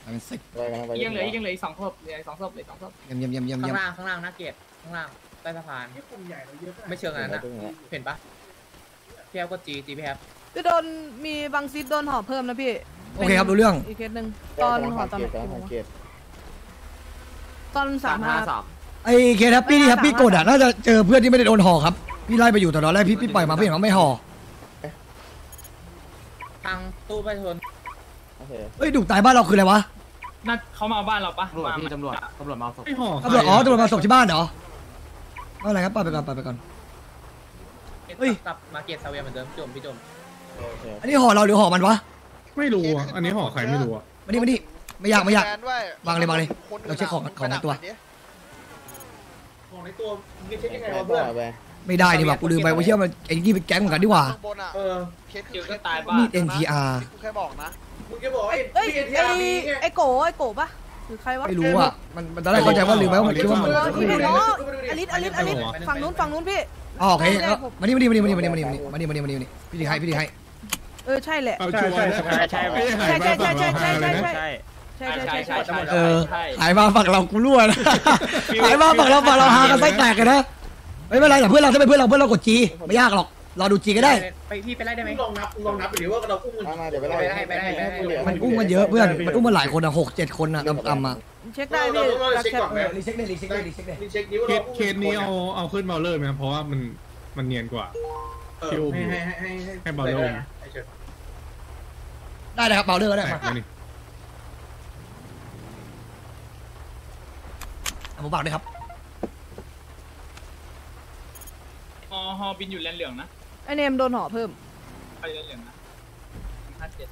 เป็นสิบไปกำลังไปยังเหลือยังเหลืออีกสองศพเหลืออีกสองศพเหลืออีกสองศพเยี่ยมเยี่ยมเยี่ยมเยี่ยมข้าเยี่ยงมล่างข้างล่างหน้าเกตข้างล่างใต้สะพานที่กลุ่มใหญ่เราเยอะไม่เชิงอันนั้นนะเห็นปะพี่แอฟก็จีจีพี่แอฟพี่โดนมีบางซิดโดนห่อเพิ่มนะพี่โอเคครับรู้เรื่องอีกเคสหนึ่งตอนห่อตอนไหน กำลังสังเกตตอนสามห้าไอ้เคแฮปปี้ที่แฮปปี้กดอะน่าจะเจอเพื่อนที่ไม่ได้โดนห่อครับพี่ไล่ไปอยู่แต่ตอนแรกพี่พี่ปล่อยมาพี่เห็นว่าไม่ห่อทางตู้ประชาชนโอเคเฮ้ยดุตายบ้านเราคืออะไรวะน่าเขามาบ้านเราปะตำรวจพี่ตำรวจตำรวจมาเอาศพไม่ห่อตำรวจอ๋อตำรวจมาส่งที่บ้านเหรอไม่เป็นไรครับไปไปก่อนไปไปก่อน เฮ้ย กลับมาเกตซาเวียเหมือนเดิมพี่จมพี่จมโอเคอันนี้ห่อเราหรือห่อมันวะไม่รู้อะ อันนี้ห่อใครไม่รู้อะมานี่มานี่ ไม่ยากไม่ยากแวนด้วยวางเลยวางเลยคนเราเช็คของของในตัวห่อในตัวมึงเช็คยังไงไปวะต่เพื่อนอไปไม่ได้นี่หว่ากูลืมไปว่าเชื่อมันไอ้นี่เป็นแก๊งเหมือนกันดีกว่า ข้างบนอะเออเคสเดี๋ยวเคก็สตายบ้านมี ด NTR กูแค่บอกนะมึงจะบอกไอ้เอ้ยพี่เอ็นทีไออาร์มีไงไอโกไอโกปะหรือใครวะไม่รู้อะมันมันตอนแรกเข้าใจว่าลืมไปว่ามันคิดว่ามันเออพี่เนาะอลิสอลิสอลิสฝั่งนู้นฝั่งนู้นพี่ อ๋อโอเคเอามานี่มานี่มานี่มานี่มานี่มานี่มานี่มานี่มานี่มานี่พี่ดีให้พี่ดีให้ เออใช่แหละ เอาชัวร์นะใช่ไม่หายใช่ไปใช่ใช่ฝั่งใช่เราใช่หาย ใช่เลยนะใช่ใช่ใช่ใช่เออหายมาฝั่งเรากูรั่วนะหายมาฝั่งเราฝั่งเราหากันไส้แตกกันนะไม่เป็นไรแต่เพื่อนเราถ้าเป็นเพื่อนเราเพื่อนเรากดจีไม่ยากหรอกรอดูจีก็ได้ ไปพี่ไปไล่ได้ไหมมึงลองนับมึงลองนับไปดิว่าเราอุ้มมันมามาเดี๋ยวไปไล่ไปได้ไปได้ไปได้มันอุ้มมันเยอะเพื่อนมันอุ้มมันหลายคนอะหกเจ็ดคนอะต่ำๆอะเช็คได้พี่เรารักเช็คแชทก่อนไหมรีเช็คได้รีเช็คได้รีเช็คได้รีเช็คนิ้วเคเราสเคสนี้เอาเอาขึ้นเมาเลอร์ไหมครับเพราะว่ามันมันเนียนกว่าคิวให้ให้ให้ให้ให้บอลลงไอ้เชิญได้เลยครับเบาเรื่องก็ได้มาเอาผมเบาด้วยครับฮอฮอบินอยู่แลนเหลืองนะไอเนมโดนห่อเพิ่มไปแลนเหลืองนะห้าเจ็ด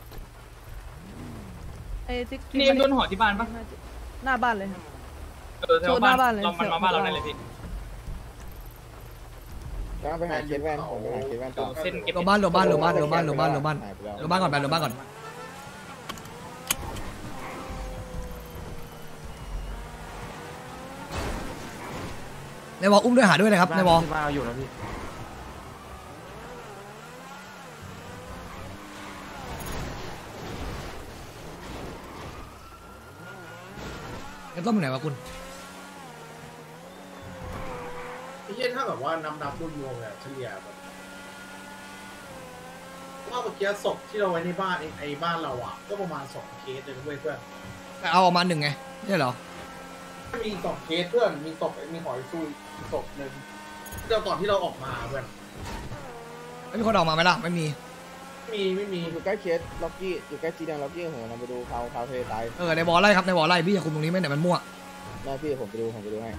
ไอติ๊กเนมโดนห่อที่บ้านปะหน้าบ้านเลยครับเออแถวบ้านเรามันมาบ้านเราได้เลยพี่กำลังไปหาเคสแว่นผมไปหาเคสแว่นต่อเส้นเก็บลงบ้านลงบ้านลงบ้านลงบ้านลงบ้านลงบ้านหายไปแล้วลงบ้านก่อนไปลงบ้านก่อน ในวอลอุ้มด้วยหาด้วยเลยครับในวอลที่บ้านเราอยู่แล้วพี่กันต้มอยู่ไหนวะคุณไอ้เหี้ยถ้าแบบว่านับนับรวมๆเนี่ยเฉลี่ยแบบว่าเมื่อกี้ศพที่เราไว้ในบ้านไอ้ไอ้บ้านเราอะก็ประมาณสองเคสเลยนะเว้ยเพื่อนแต่เอาออกมาหนึ่งไงไม่ใช่เหรอ มีสองเคสเพื่อนมีศพมีหอยซุยศพหนึ่งเดี๋ยวก่อนที่เราออกมาเพื่อนไม่มีคนออกมาไหมล่ะ ไม่มี มีไม่มีอยู่ใกล้เคสล็อกกี้อยู่ใกล้จีแดงล็อกกี้ผมกำลังไปดูเขาเขาทะเลตายเออในวอลไล่ครับในวอลไล่พี่อย่าคุมตรงนี้ไม่ไหนมันมั่วได้พี่ผมไปดูผมไปดูให้